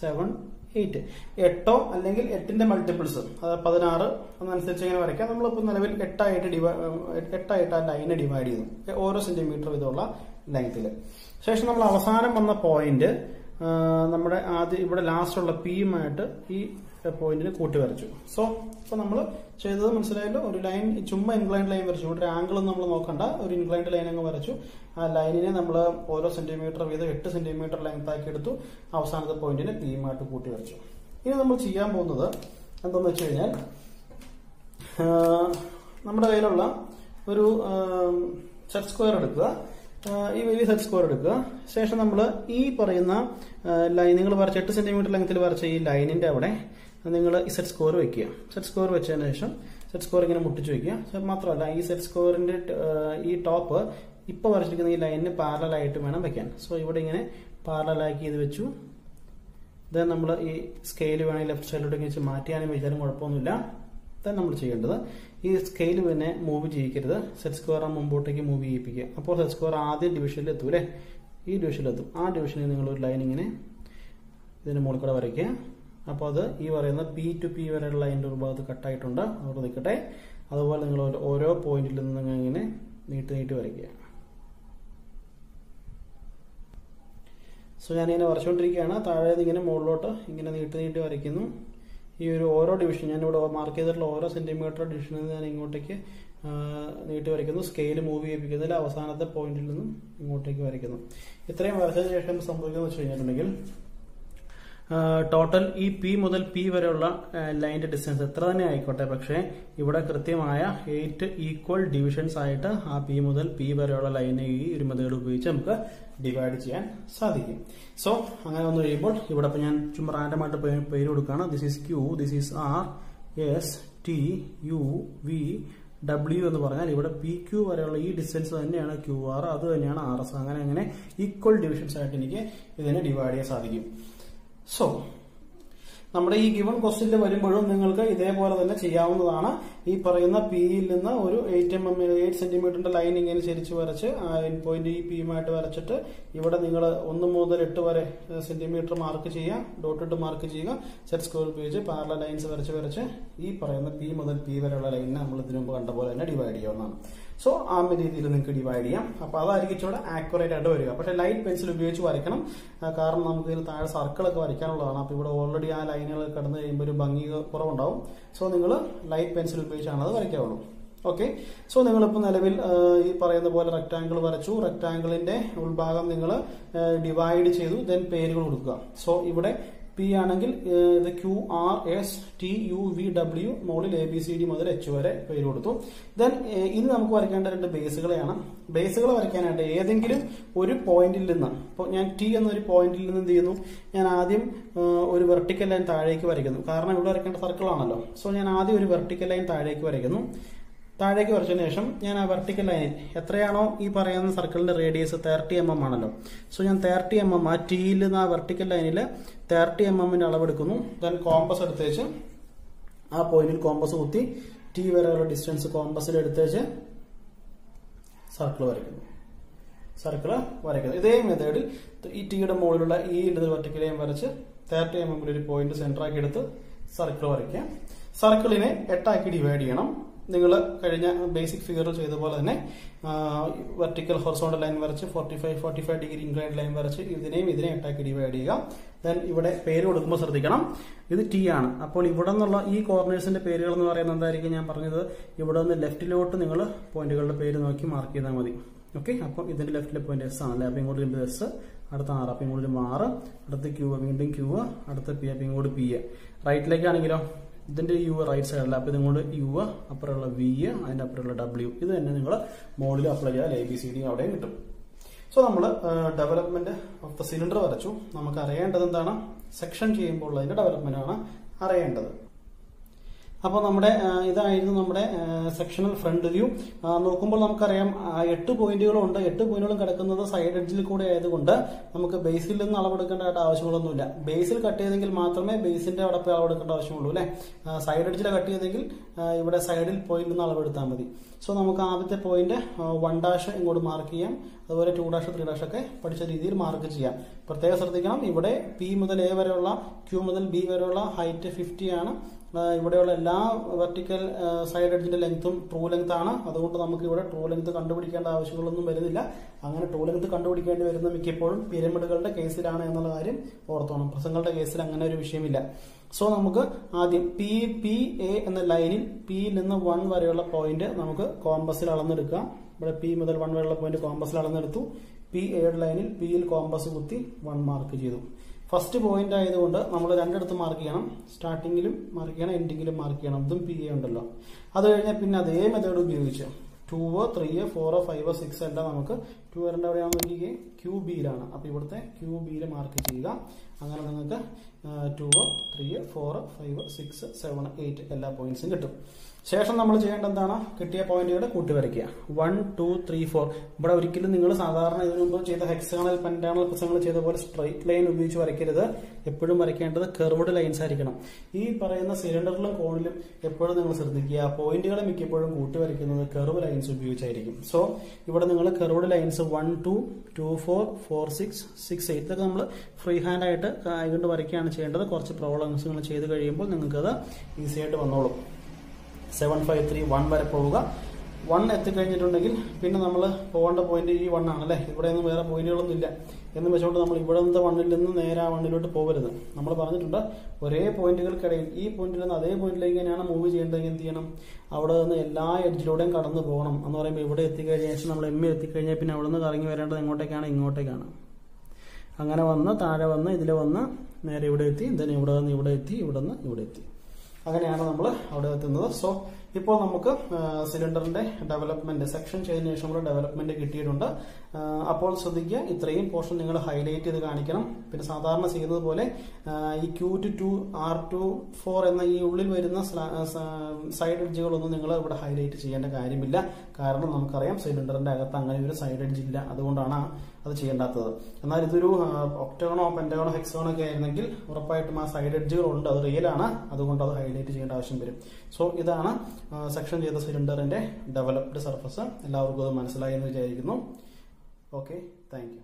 seven eight എട്ടോ അല്ലെങ്കിൽ എട്ടിന്റെ മൾട്ടിപ്പിൾസ് അതായത് പതിനാറ് അതനുസരിച്ച് ഇങ്ങനെ വരയ്ക്കാം. നമ്മളിപ്പോൾ നിലവിൽ എട്ടായിട്ട് ഡിവൈ എട്ടായിട്ട് ആ ലൈനെ ഡിവൈഡ് ചെയ്തു. ഓരോ സെന്റിമീറ്റർ വീതമുള്ള ലെങ്ത്തിൽ ശേഷം നമ്മൾ അവസാനം വന്ന പോയിന്റ് നമ്മുടെ ആദ്യം ഇവിടെ ലാസ്റ്റ് ഉള്ള പിയുമായിട്ട് ഈ പോയിന്റിന് കൂട്ടി വരച്ചു സോ ഇപ്പൊ നമ്മൾ ചെയ്തത് മനസ്സിലായല്ലോ? ഒരു ലൈൻ ചുമ്മാ ഇൻക്ലൈൻഡ് ലൈൻ വരച്ചു. ഒരു ആംഗിൾ നമ്മൾ നോക്കണ്ട. ഒരു ഇൻക്ലൈൻഡ് ലൈൻ അങ്ങ് വരച്ചു. ആ ലൈനിനെ നമ്മൾ ഓരോ സെന്റിമീറ്റർ വീതം എട്ട് സെന്റിമീറ്റർ ലെങ്ത് ആക്കി എടുത്തു. അവസാനത്തെ പോയിന്റിനെ പിയുമായിട്ട് കൂട്ടി വരച്ചു ഇനി നമ്മൾ ചെയ്യാൻ പോകുന്നത് എന്താന്ന് വെച്ച് കഴിഞ്ഞാൽ നമ്മുടെ കയ്യിലുള്ള ഒരു സെറ്റ് സ്ക്വയർ എടുക്കുക. ഈ വലിയ സെറ്റ് സ്ക്വയർ എടുക്കുക. ശേഷം നമ്മൾ ഈ പറയുന്ന ലൈൻ നിങ്ങൾ വരച്ച എട്ട് സെന്റിമീറ്റർ ലെങ്ത്തിൽ വരച്ച ഈ ലൈനിന്റെ അവിടെ നിങ്ങൾ സെറ്റ് സ്കോർ വെക്കുക. സെറ്റ് സ്കോർ വെച്ചതിന് ശേഷം സെറ്റ് സ്കോർ ഇങ്ങനെ മുട്ടിച്ച് വെക്കുക. മാത്രമല്ല ഈ സെറ്റ് സ്കോറിന്റെ ഈ ടോപ്പ് ഇപ്പൊ വരച്ചിരിക്കുന്ന ഈ ലൈനിന് പാരലായിട്ട് വേണം വെക്കാൻ. സോ ഇവിടെ ഇങ്ങനെ പാരലാക്കി ഇത് വെച്ചു. ദെൻ നമ്മൾ ഈ സ്കെയിൽ വേണമെങ്കിൽ ലെഫ്റ്റ് സൈഡിലോട്ട് വെച്ച് മാറ്റിയാലും വെച്ചാലും കുഴപ്പമൊന്നുമില്ല. ദെൻ നമ്മൾ ചെയ്യേണ്ടത് ഈ സ്കെയിൽ പിന്നെ മൂവ് ചെയ്യിക്കരുത്. സെറ്റ് സ്ക്വയർ മുമ്പോട്ടേക്ക് മൂവ് ചെയ്യിപ്പിക്കുക. അപ്പോൾ സെറ്റ് സ്ക്വയർ ആദ്യം ഡിവിഷനിൽ എത്തും അല്ലേ ഈ ഡിവിഷനിൽ എത്തും. ആ ഡിവിഷനിൽ നിങ്ങൾ ഒരു ലൈൻ ഇങ്ങനെ ഇതിന് മുകളിൽ കൂടെ വരയ്ക്കുക. അപ്പോൾ അത് ഈ പറയുന്ന പി ടു പി വരെയുള്ള അതിന്റെ ഒരു ഭാഗത്ത് കട്ടായിട്ടുണ്ട് അവിടെ നിൽക്കട്ടെ. അതുപോലെ നിങ്ങൾ ഓരോ- പോയിന്റിൽ നിന്ന് നിങ്ങൾ ഇങ്ങനെ നീട്ടി നീട്ടി വരയ്ക്കുക. സോ ഞാനിങ്ങനെ വരച്ചുകൊണ്ടിരിക്കുകയാണ്. താഴെ ഇങ്ങനെ മുകളിലോട്ട് ഇങ്ങനെ നീട്ടി നീട്ടി വരയ്ക്കുന്നു. ഈ ഒരു ഓരോ ഡിവിഷൻ ഞാനിവിടെ മാർക്ക് ചെയ്തിട്ടുള്ള ഓരോ സെന്റിമീറ്റർ ഡിവിഷനിൽ നിന്ന് ഞാൻ ഇങ്ങോട്ടേക്ക് നീട്ടി വരയ്ക്കുന്നു. സ്കെയിൽ മൂവ് ചെയ്യിപ്പിക്കുന്നതിൽ അവസാനത്തെ പോയിന്റിൽ നിന്നും ഇങ്ങോട്ടേക്ക് വരയ്ക്കുന്നു. ഇത്രയും വരച്ചതിന് ശേഷം സംഭവിക്കുന്നത് വെച്ച് കഴിഞ്ഞിട്ടുണ്ടെങ്കിൽ ടോട്ടൽ ഈ പി മുതൽ പി വരെയുള്ള ലൈനിന്റെ ഡിസ്റ്റൻസ് എത്ര തന്നെ ആയിക്കോട്ടെ. പക്ഷേ ഇവിടെ കൃത്യമായ എയ്റ്റ് ഈക്വൽ ഡിവിഷൻസ് ആയിട്ട് ആ പി മുതൽ പി വരെയുള്ള ലൈനെ ഈ ഒരു മെത്തേഡ് ഉപയോഗിച്ച് നമുക്ക് ഡിവൈഡ് ചെയ്യാൻ സാധിക്കും. സോ അങ്ങനെ വന്നു കഴിയുമ്പോൾ ഇവിടെ ഇപ്പൊ ഞാൻ ചുമ്മാ റാൻഡമായിട്ട് പേര് കൊടുക്കുകയാണ്. This is Q this is R S T U V W എന്ന് പറഞ്ഞാൽ ഇവിടെ പി ക്യൂ വരെയുള്ള ഈ ഡിസ്റ്റൻസ് തന്നെയാണ് ക്യു ആർ അത് തന്നെയാണ് ആർ എസ് അങ്ങനെ അങ്ങനെ ഈക്വൽ ഡിവിഷൻസ് ആയിട്ട് എനിക്ക് ഇതിനെ ഡിവൈഡ് ചെയ്യാൻ സാധിക്കും. സോ നമ്മുടെ ഈ ഗിവൺ ക്വസ്റ്റിൽ വരുമ്പോഴും നിങ്ങൾക്ക് ഇതേപോലെ തന്നെ ചെയ്യാവുന്നതാണ്. ഈ പറയുന്ന പിയിൽ നിന്ന് ഒരു എയ്റ്റ് എം എം എയ്റ്റ് സെന്റിമീറ്ററിന്റെ ലൈൻ ഇങ്ങനെ ചരിച്ച് വരച്ച് പോയിന്റ് ഈ പിയുമായിട്ട് വരച്ചിട്ട് ഇവിടെ നിങ്ങൾ ഒന്ന് മുതൽ എട്ട് വരെ സെന്റിമീറ്റർ മാർക്ക് ചെയ്യുക ഡോട്ട് ഇട്ട് മാർക്ക് ചെയ്യുക സെറ്റ് സ്ക്വയർ ഉപയോഗിച്ച് പാരല ലൈൻസ് വരച്ച് വരച്ച് ഈ പറയുന്ന പി മുതൽ പി വരെയുള്ള ലൈനിനെ നമ്മൾ ഇതിനു മുമ്പ് കണ്ട പോലെ തന്നെ ഡിവൈഡ് ചെയ്യാവുന്നതാണ്. സോ ആ രീതിയിൽ നിങ്ങൾക്ക് ഡിവൈഡ് ചെയ്യാം അപ്പൊ അതായിരിക്കും ഇച്ചിരി ആക്യുറേറ്റ് ആയിട്ട് വരിക. പക്ഷെ ലൈറ്റ് പെൻസിൽ ഉപയോഗിച്ച് വരയ്ക്കണം. കാരണം നമുക്ക് ഇതിന് താഴെ സർക്കിളൊക്കെ വരയ്ക്കാനുള്ളതാണ്. അപ്പോൾ ഇവിടെ ഓൾറെഡി ആ ലൈനുകൾ കടന്നു കഴിയുമ്പോൾ ഒരു ഭംഗി കുറവുണ്ടാവും. സോ നിങ്ങൾ ലൈറ്റ് പെൻസിൽ ഉപയോഗിച്ചാണ് അത് വരയ്ക്കാവുള്ളൂ. ഓക്കെ സോ നിങ്ങളിപ്പോൾ നിലവിൽ ഈ പറയുന്ന പോലെ റെക്ടാങ്കിൾ വരച്ചു. റെക്ടാങ്കിളിന്റെ ഉൾഭാഗം നിങ്ങൾ ഡിവൈഡ് ചെയ്തു. ദെൻ പേരുകൾ കൊടുക്കുക. സോ ഇവിടെ പി ആണെങ്കിൽ ഇത് Q R S T U V W മുകളിൽ എ ബി സി ഡി മുതൽ എച്ച് വരെ പേര് കൊടുത്തു. ദെൻ ഇനി നമുക്ക് വരയ്ക്കേണ്ട രണ്ട് ബേസുകളെയാണ്. ബേസുകൾ വരയ്ക്കാനായിട്ട് ഏതെങ്കിലും ഒരു പോയിന്റിൽ നിന്ന് ഇപ്പോൾ ഞാൻ ടി എന്നൊരു പോയിന്റിൽ നിന്ന് എന്ത് ചെയ്യുന്നു? ഞാൻ ആദ്യം ഒരു വെർട്ടിക്കൽ ലൈൻ താഴേക്ക് വരയ്ക്കുന്നു. കാരണം ഇവിടെ വരയ്ക്കേണ്ട സർക്കിൾ ആണല്ലോ. സോ ഞാൻ ആദ്യം ഒരു വെർട്ടിക്കൽ ലൈൻ താഴേക്ക് വരയ്ക്കുന്നു. താഴേക്ക് വരച്ചതിന് ശേഷം ഞാൻ ആ വെർട്ടിക്കൽ ലൈനിൽ എത്രയാണോ ഈ പറയുന്ന സർക്കിളിന്റെ റേഡിയസ് തേർട്ടി എം എം ആണല്ലോ. സോ ഞാൻ തേർട്ടി എം എം ആ ടീയിൽ നിന്ന് ആ വെർട്ടിക്കൽ ലൈനിൽ തേർട്ടി എം എമ്മിന്റെ അളവെടുക്കുന്നു. ദെൻ കോമ്പസ് എടുത്തേച്ച് ആ പോയിന്റിൽ കോമ്പസ് കുത്തി ടി വരെയുള്ള ഡിസ്റ്റൻസ് കോമ്പസിൽ എടുത്തേച്ച് സർക്കിൾ വരയ്ക്കുന്നു. സർക്കിൾ വരയ്ക്കുന്നത് ഇതേ മെത്തേഡിൽ ഈ ടീയുടെ മുകളിലുള്ള ഈ ഇടത് വെർട്ടിക്കലെയും വരച്ച് തേർട്ടി എം എമ്മിൽ ഒരു പോയിന്റ് സെന്റർ ആക്കി എടുത്ത് സർക്കിൾ വരയ്ക്കുക. സർക്കിളിനെ എട്ടാക്കി ഡിവൈഡ് ചെയ്യണം. നിങ്ങൾ കഴിഞ്ഞ ബേസിക് ഫിഗറിൽ ചെയ്ത പോലെ തന്നെ വെർട്ടിക്കൽ ഹൊറിസോണ്ടൽ ലൈൻ വരച്ച് forty five forty five degree inclined line വരച്ച് ഇതിനെയും ഇതിനെയും അറ്റാക്ക് ഡിവൈഡ് ചെയ്യുക. ദെൻ ഇവിടെ പേര് കൊടുക്കുമ്പോൾ ശ്രദ്ധിക്കണം. ഇത് ടി ആണ്. അപ്പോൾ ഇവിടെ നിന്നുള്ള ഈ കോർണേഴ്സിന്റെ പേരുകൾ എന്ന് പറയുന്നത് എന്തായിരിക്കും ഞാൻ പറഞ്ഞത്? ഇവിടെ നിന്ന് ലെഫ്റ്റിലോട്ട് നിങ്ങൾ പോയിന്റുകളുടെ പേര് നോക്കി മാർക്ക് ചെയ്താൽ മതി. ഓക്കെ അപ്പം ഇതിന്റെ ലെഫ്റ്റിലെ പോയിന്റ് എസ് ആണ്. അല്ലേ? അപ്പം ഇങ്ങോട്ട് എസ് അടുത്ത ആറ് അപ്പം ഇങ്ങോട്ട് ആറ് അടുത്ത ക്യൂ വീണ്ടും ക്യൂ അടുത്ത പി അപ്പം ഇങ്ങോട്ട് പി റൈറ്റിലേക്കാണെങ്കിലോ ഇതിന്റെ യു റൈറ്റ് സൈഡിൽ അപ്പോൾ ഇതുകൊണ്ട് യു അപ്പുറമുള്ള വി അതിന്റെ അപ്പുറമുള്ള ഡബ്ല്യു ഇത് തന്നെ നിങ്ങൾ മോഡിൽ അപ്ലൈ ചെയ്താൽ എ ബി സി ഡി അവിടെയും കിട്ടും. സോ നമ്മൾ ഡെവലപ്മെന്റ് ഓഫ് ദ സിലിണ്ടർ വരച്ചു. നമുക്ക് അറിയേണ്ടത് എന്താണ്? സെക്ഷൻ ചെയ്യുമ്പോൾ അതിന്റെ ഡെവലപ്മെന്റ് ആണ് അറിയേണ്ടത്. അപ്പോൾ നമ്മുടെ ഇതായിരുന്നു നമ്മുടെ സെക്ഷണൽ ഫ്രണ്ട് വ്യൂ നോക്കുമ്പോൾ നമുക്കറിയാം എട്ട് പോയിന്റുകളുണ്ട് എട്ട് പോയിന്റുകളും കിടക്കുന്നത് സൈഡ് എഡ്ജിൽ കൂടെ ആയതുകൊണ്ട് നമുക്ക് ബേസിൽ നിന്ന് അളവെടുക്കേണ്ടതായിട്ട് ആവശ്യങ്ങളൊന്നുമില്ല ബേസിൽ കട്ട് ചെയ്തെങ്കിൽ മാത്രമേ ബേസിന്റെ അവിടെ പോയി അളവെടുക്കേണ്ട ആവശ്യമുള്ളൂ അല്ലെ? സൈഡ് എഡ്ജിൽ കട്ട് ചെയ്തെങ്കിൽ ഇവിടെ സൈഡിൽ പോയിന്റ് നിന്ന് അളവെടുത്താൽ മതി. സോ നമുക്ക് ആദ്യത്തെ പോയിന്റ് വൺ ഡാഷ് ഇങ്ങോട്ട് മാർക്ക് ചെയ്യാം. അതുപോലെ ടു ഡാഷ് ത്രീ ഡാഷ് ഒക്കെ പഠിച്ച രീതിയിൽ മാർക്ക് ചെയ്യാം. പ്രത്യേകം ശ്രദ്ധിക്കണം ഇവിടെ പി മുതൽ എ വരെയുള്ള ക്യൂ മുതൽ ബി വരെയുള്ള ഹൈറ്റ് ഫിഫ്റ്റി ആണ്. ഇവിടെയുള്ള എല്ലാ വെർട്ടിക്കൽ സൈഡ് എഡ്ജിന്റെ ലെങ്ത്തും ട്രൂ ലെങ്ത് ആണ്. അതുകൊണ്ട് നമുക്ക് ഇവിടെ ട്രൂ ലെങ്ത് കണ്ടുപിടിക്കേണ്ട ആവശ്യങ്ങളൊന്നും വരുന്നില്ല. അങ്ങനെ ട്രൂ ലെങ്ത് കണ്ടുപിടിക്കേണ്ടി വരുന്ന മിക്കപ്പോഴും പിരമിഡുകളുടെ കേസിലാണ് എന്നുള്ള കാര്യം ഓർത്തോണം. പ്രസംഗങ്ങളുടെ കേസിൽ അങ്ങനെ ഒരു വിഷയമില്ല. സോ നമുക്ക് ആദ്യം പി പി എ എന്ന ലൈനിൽ പിയിൽ നിന്ന് വൺ വരെയുള്ള പോയിന്റ് നമുക്ക് കോമ്പസിൽ അളന്നെടുക്കാം. ഇവിടെ പി മുതൽ വൺ വരെയുള്ള പോയിന്റ് കോമ്പസിൽ അളന്നെടുത്തു. പി എയുടെ ലൈനിൽ പിയിൽ കോമ്പസ് കുത്തി വൺ മാർക്ക് ചെയ്തു. ഫസ്റ്റ് പോയിന്റ് ആയതുകൊണ്ട് നമ്മൾ രണ്ടിടത്ത് മാർക്ക് ചെയ്യണം. സ്റ്റാർട്ടിങ്ങിലും മാർക്ക് ചെയ്യണം എൻഡിങ്ങിലും മാർക്ക് ചെയ്യണം. ഇതും പി എ ഉണ്ടല്ലോ. അത് കഴിഞ്ഞാൽ പിന്നെ അതേ മെത്തേഡ് ഉപയോഗിച്ച് ടൂവോ ത്രീ ഫോർ ഫൈവ് സിക്സ് എല്ലാം നമുക്ക് ടു വരേണ്ട എവിടെയാണെന്ന് നോക്കിക്കേ. ക്യൂ ബിയിലാണ് അപ്പൊ ഇവിടുത്തെ ക്യൂ ബിയിൽ മാർക്ക് ചെയ്യുക. അങ്ങനെ നിങ്ങൾക്ക് two three four five six seven eight എല്ലാ പോയിന്റ്സും കിട്ടും. ശേഷം നമ്മൾ ചെയ്യേണ്ട എന്താണ്? കിട്ടിയ പോയിന്റുകൾ കൂട്ടി വരയ്ക്കുക വൺ ടു ത്രീ ഫോർ ഇവിടെ ഒരിക്കലും നിങ്ങൾ സാധാരണ ഇതിനു മുമ്പ് ചെയ്ത ഹെക്സാണൽ പെന്റാണൽ പ്രസംഗങ്ങൾ ചെയ്ത പോലെ സ്ട്രൈറ്റ് ലൈൻ ഉപയോഗിച്ച് വരയ്ക്കരുത്. എപ്പോഴും വരയ്ക്കേണ്ടത് കർവ്ഡ് ലൈൻസ് ആയിരിക്കണം. ഈ പറയുന്ന സിലിണ്ടറിലും കോണിലും എപ്പോഴും നിങ്ങൾ ശ്രദ്ധിക്കുക. പോയിന്റുകളെ മിക്കപ്പോഴും കൂട്ടി വരയ്ക്കുന്നത് കെർവ് ലൈൻസ് ഉപയോഗിച്ചായിരിക്കും. സോ ഇവിടെ നിങ്ങൾ curved lines one two two four four six six eight ഇതൊക്കെ നമ്മൾ ഫ്രീ ഹാൻഡ് ആയിട്ട് കൈകൊണ്ട് വരയ്ക്കുകയാണ് ചെയ്യേണ്ടത്. കുറച്ച് പ്രോബ്ലംസ് നിങ്ങൾ ചെയ്ത് കഴിയുമ്പോൾ നിങ്ങൾക്കത് ഈസി ആയിട്ട് വന്നോളും. സെവൻ ഫൈവ് ത്രീ വൺ വരെ പോവുക. വൺ എത്തിക്കഴിഞ്ഞിട്ടുണ്ടെങ്കിൽ പിന്നെ നമ്മൾ പോകേണ്ട പോയിന്റ് ഈ വൺ ആണ് അല്ലേ ഇവിടെ നിന്ന് വേറെ പോയിന്റുകളൊന്നും ഇല്ല എന്ന് വെച്ചുകൊണ്ട് നമ്മൾ ഇവിടെ നിന്ന് വണ്ണിൽ നിന്ന് നേരെ ആ വണ്ണിലോട്ട് പോകരുത് നമ്മൾ പറഞ്ഞിട്ടുണ്ട് ഒരേ പോയിന്റുകൾക്കിടയിൽ ഈ പോയിന്റിൽ നിന്ന് അതേ പോയിന്റിലേക്ക് തന്നെയാണ് മൂവ് ചെയ്യേണ്ടതെങ്കിൽ എന്ത് ചെയ്യണം? അവിടെ നിന്ന് എല്ലാ എഡ്ജിലൂടെയും കടന്നു പോകണം. എന്ന് പറയുമ്പോൾ ഇവിടെ എത്തിക്കഴിഞ്ഞ ശേഷം നമ്മൾ എം എത്തിക്കഴിഞ്ഞാൽ പിന്നെ അവിടെ നിന്ന് കറങ്ങി വരേണ്ടത് എങ്ങോട്ടേക്കാണ്? ഇങ്ങോട്ടേക്കാണ്. അങ്ങനെ വന്ന് താഴെ വന്ന് ഇതിൽ വന്ന് നേരെ ഇവിടെ എത്തി then ഇവിടെ നിന്ന് ഇവിടെ എത്തി ഇവിടെ നിന്ന് ഇവിടെ എത്തി. അങ്ങനെയാണ് നമ്മൾ അവിടെ എത്തുന്നത്. സോ ഇപ്പോൾ നമുക്ക് സിലിണ്ടറിന്റെ ഡെവലപ്മെന്റ് സെക്ഷൻ ചെയ്തതിനു ശേഷമുള്ള ഡെവലപ്മെന്റ് കിട്ടിയിട്ടുണ്ട്. അപ്പോൾ ശ്രദ്ധിക്കുക. ഇത്രയും പോർഷൻ നിങ്ങൾ ഹൈലൈറ്റ് ചെയ്ത് കാണിക്കണം. പിന്നെ സാധാരണ ചെയ്യുന്നതുപോലെ ഈ Q two two R two four എന്ന ഈ ഉള്ളിൽ വരുന്ന സൈഡ് എഡ്ജുകളൊന്നും നിങ്ങൾ ഇവിടെ ഹൈലൈറ്റ് ചെയ്യേണ്ട കാര്യമില്ല. കാരണം നമുക്കറിയാം സിലിണ്ടറിന്റെ അകത്ത് അങ്ങനെ ഒരു സൈഡ് എഡ്ജ് ഇല്ല. അതുകൊണ്ടാണ് അത് ചെയ്യേണ്ടാത്തത്. എന്നാൽ ഇതൊരു ഒക്ടോണോ പെന്റോണോ ഹെക്സോണോ ഒക്കെ ആയിരുന്നെങ്കിൽ ഉറപ്പായിട്ടും ആ സൈഡ് എഡ്ജുകൾ ഉണ്ട്. അത് റിയലാണ് അതുകൊണ്ട് അത് ഹൈലൈറ്റ് ചെയ്യേണ്ട ആവശ്യം വരും. സോ ഇതാണ് സെക്ഷൻ ചെയ്ത സിലിണ്ടറിന്റെ ഡെവലപ്ഡ് സർഫസ് എല്ലാവർക്കും അത് മനസ്സിലായി എന്ന് വിചാരിക്കുന്നു. Okay thank you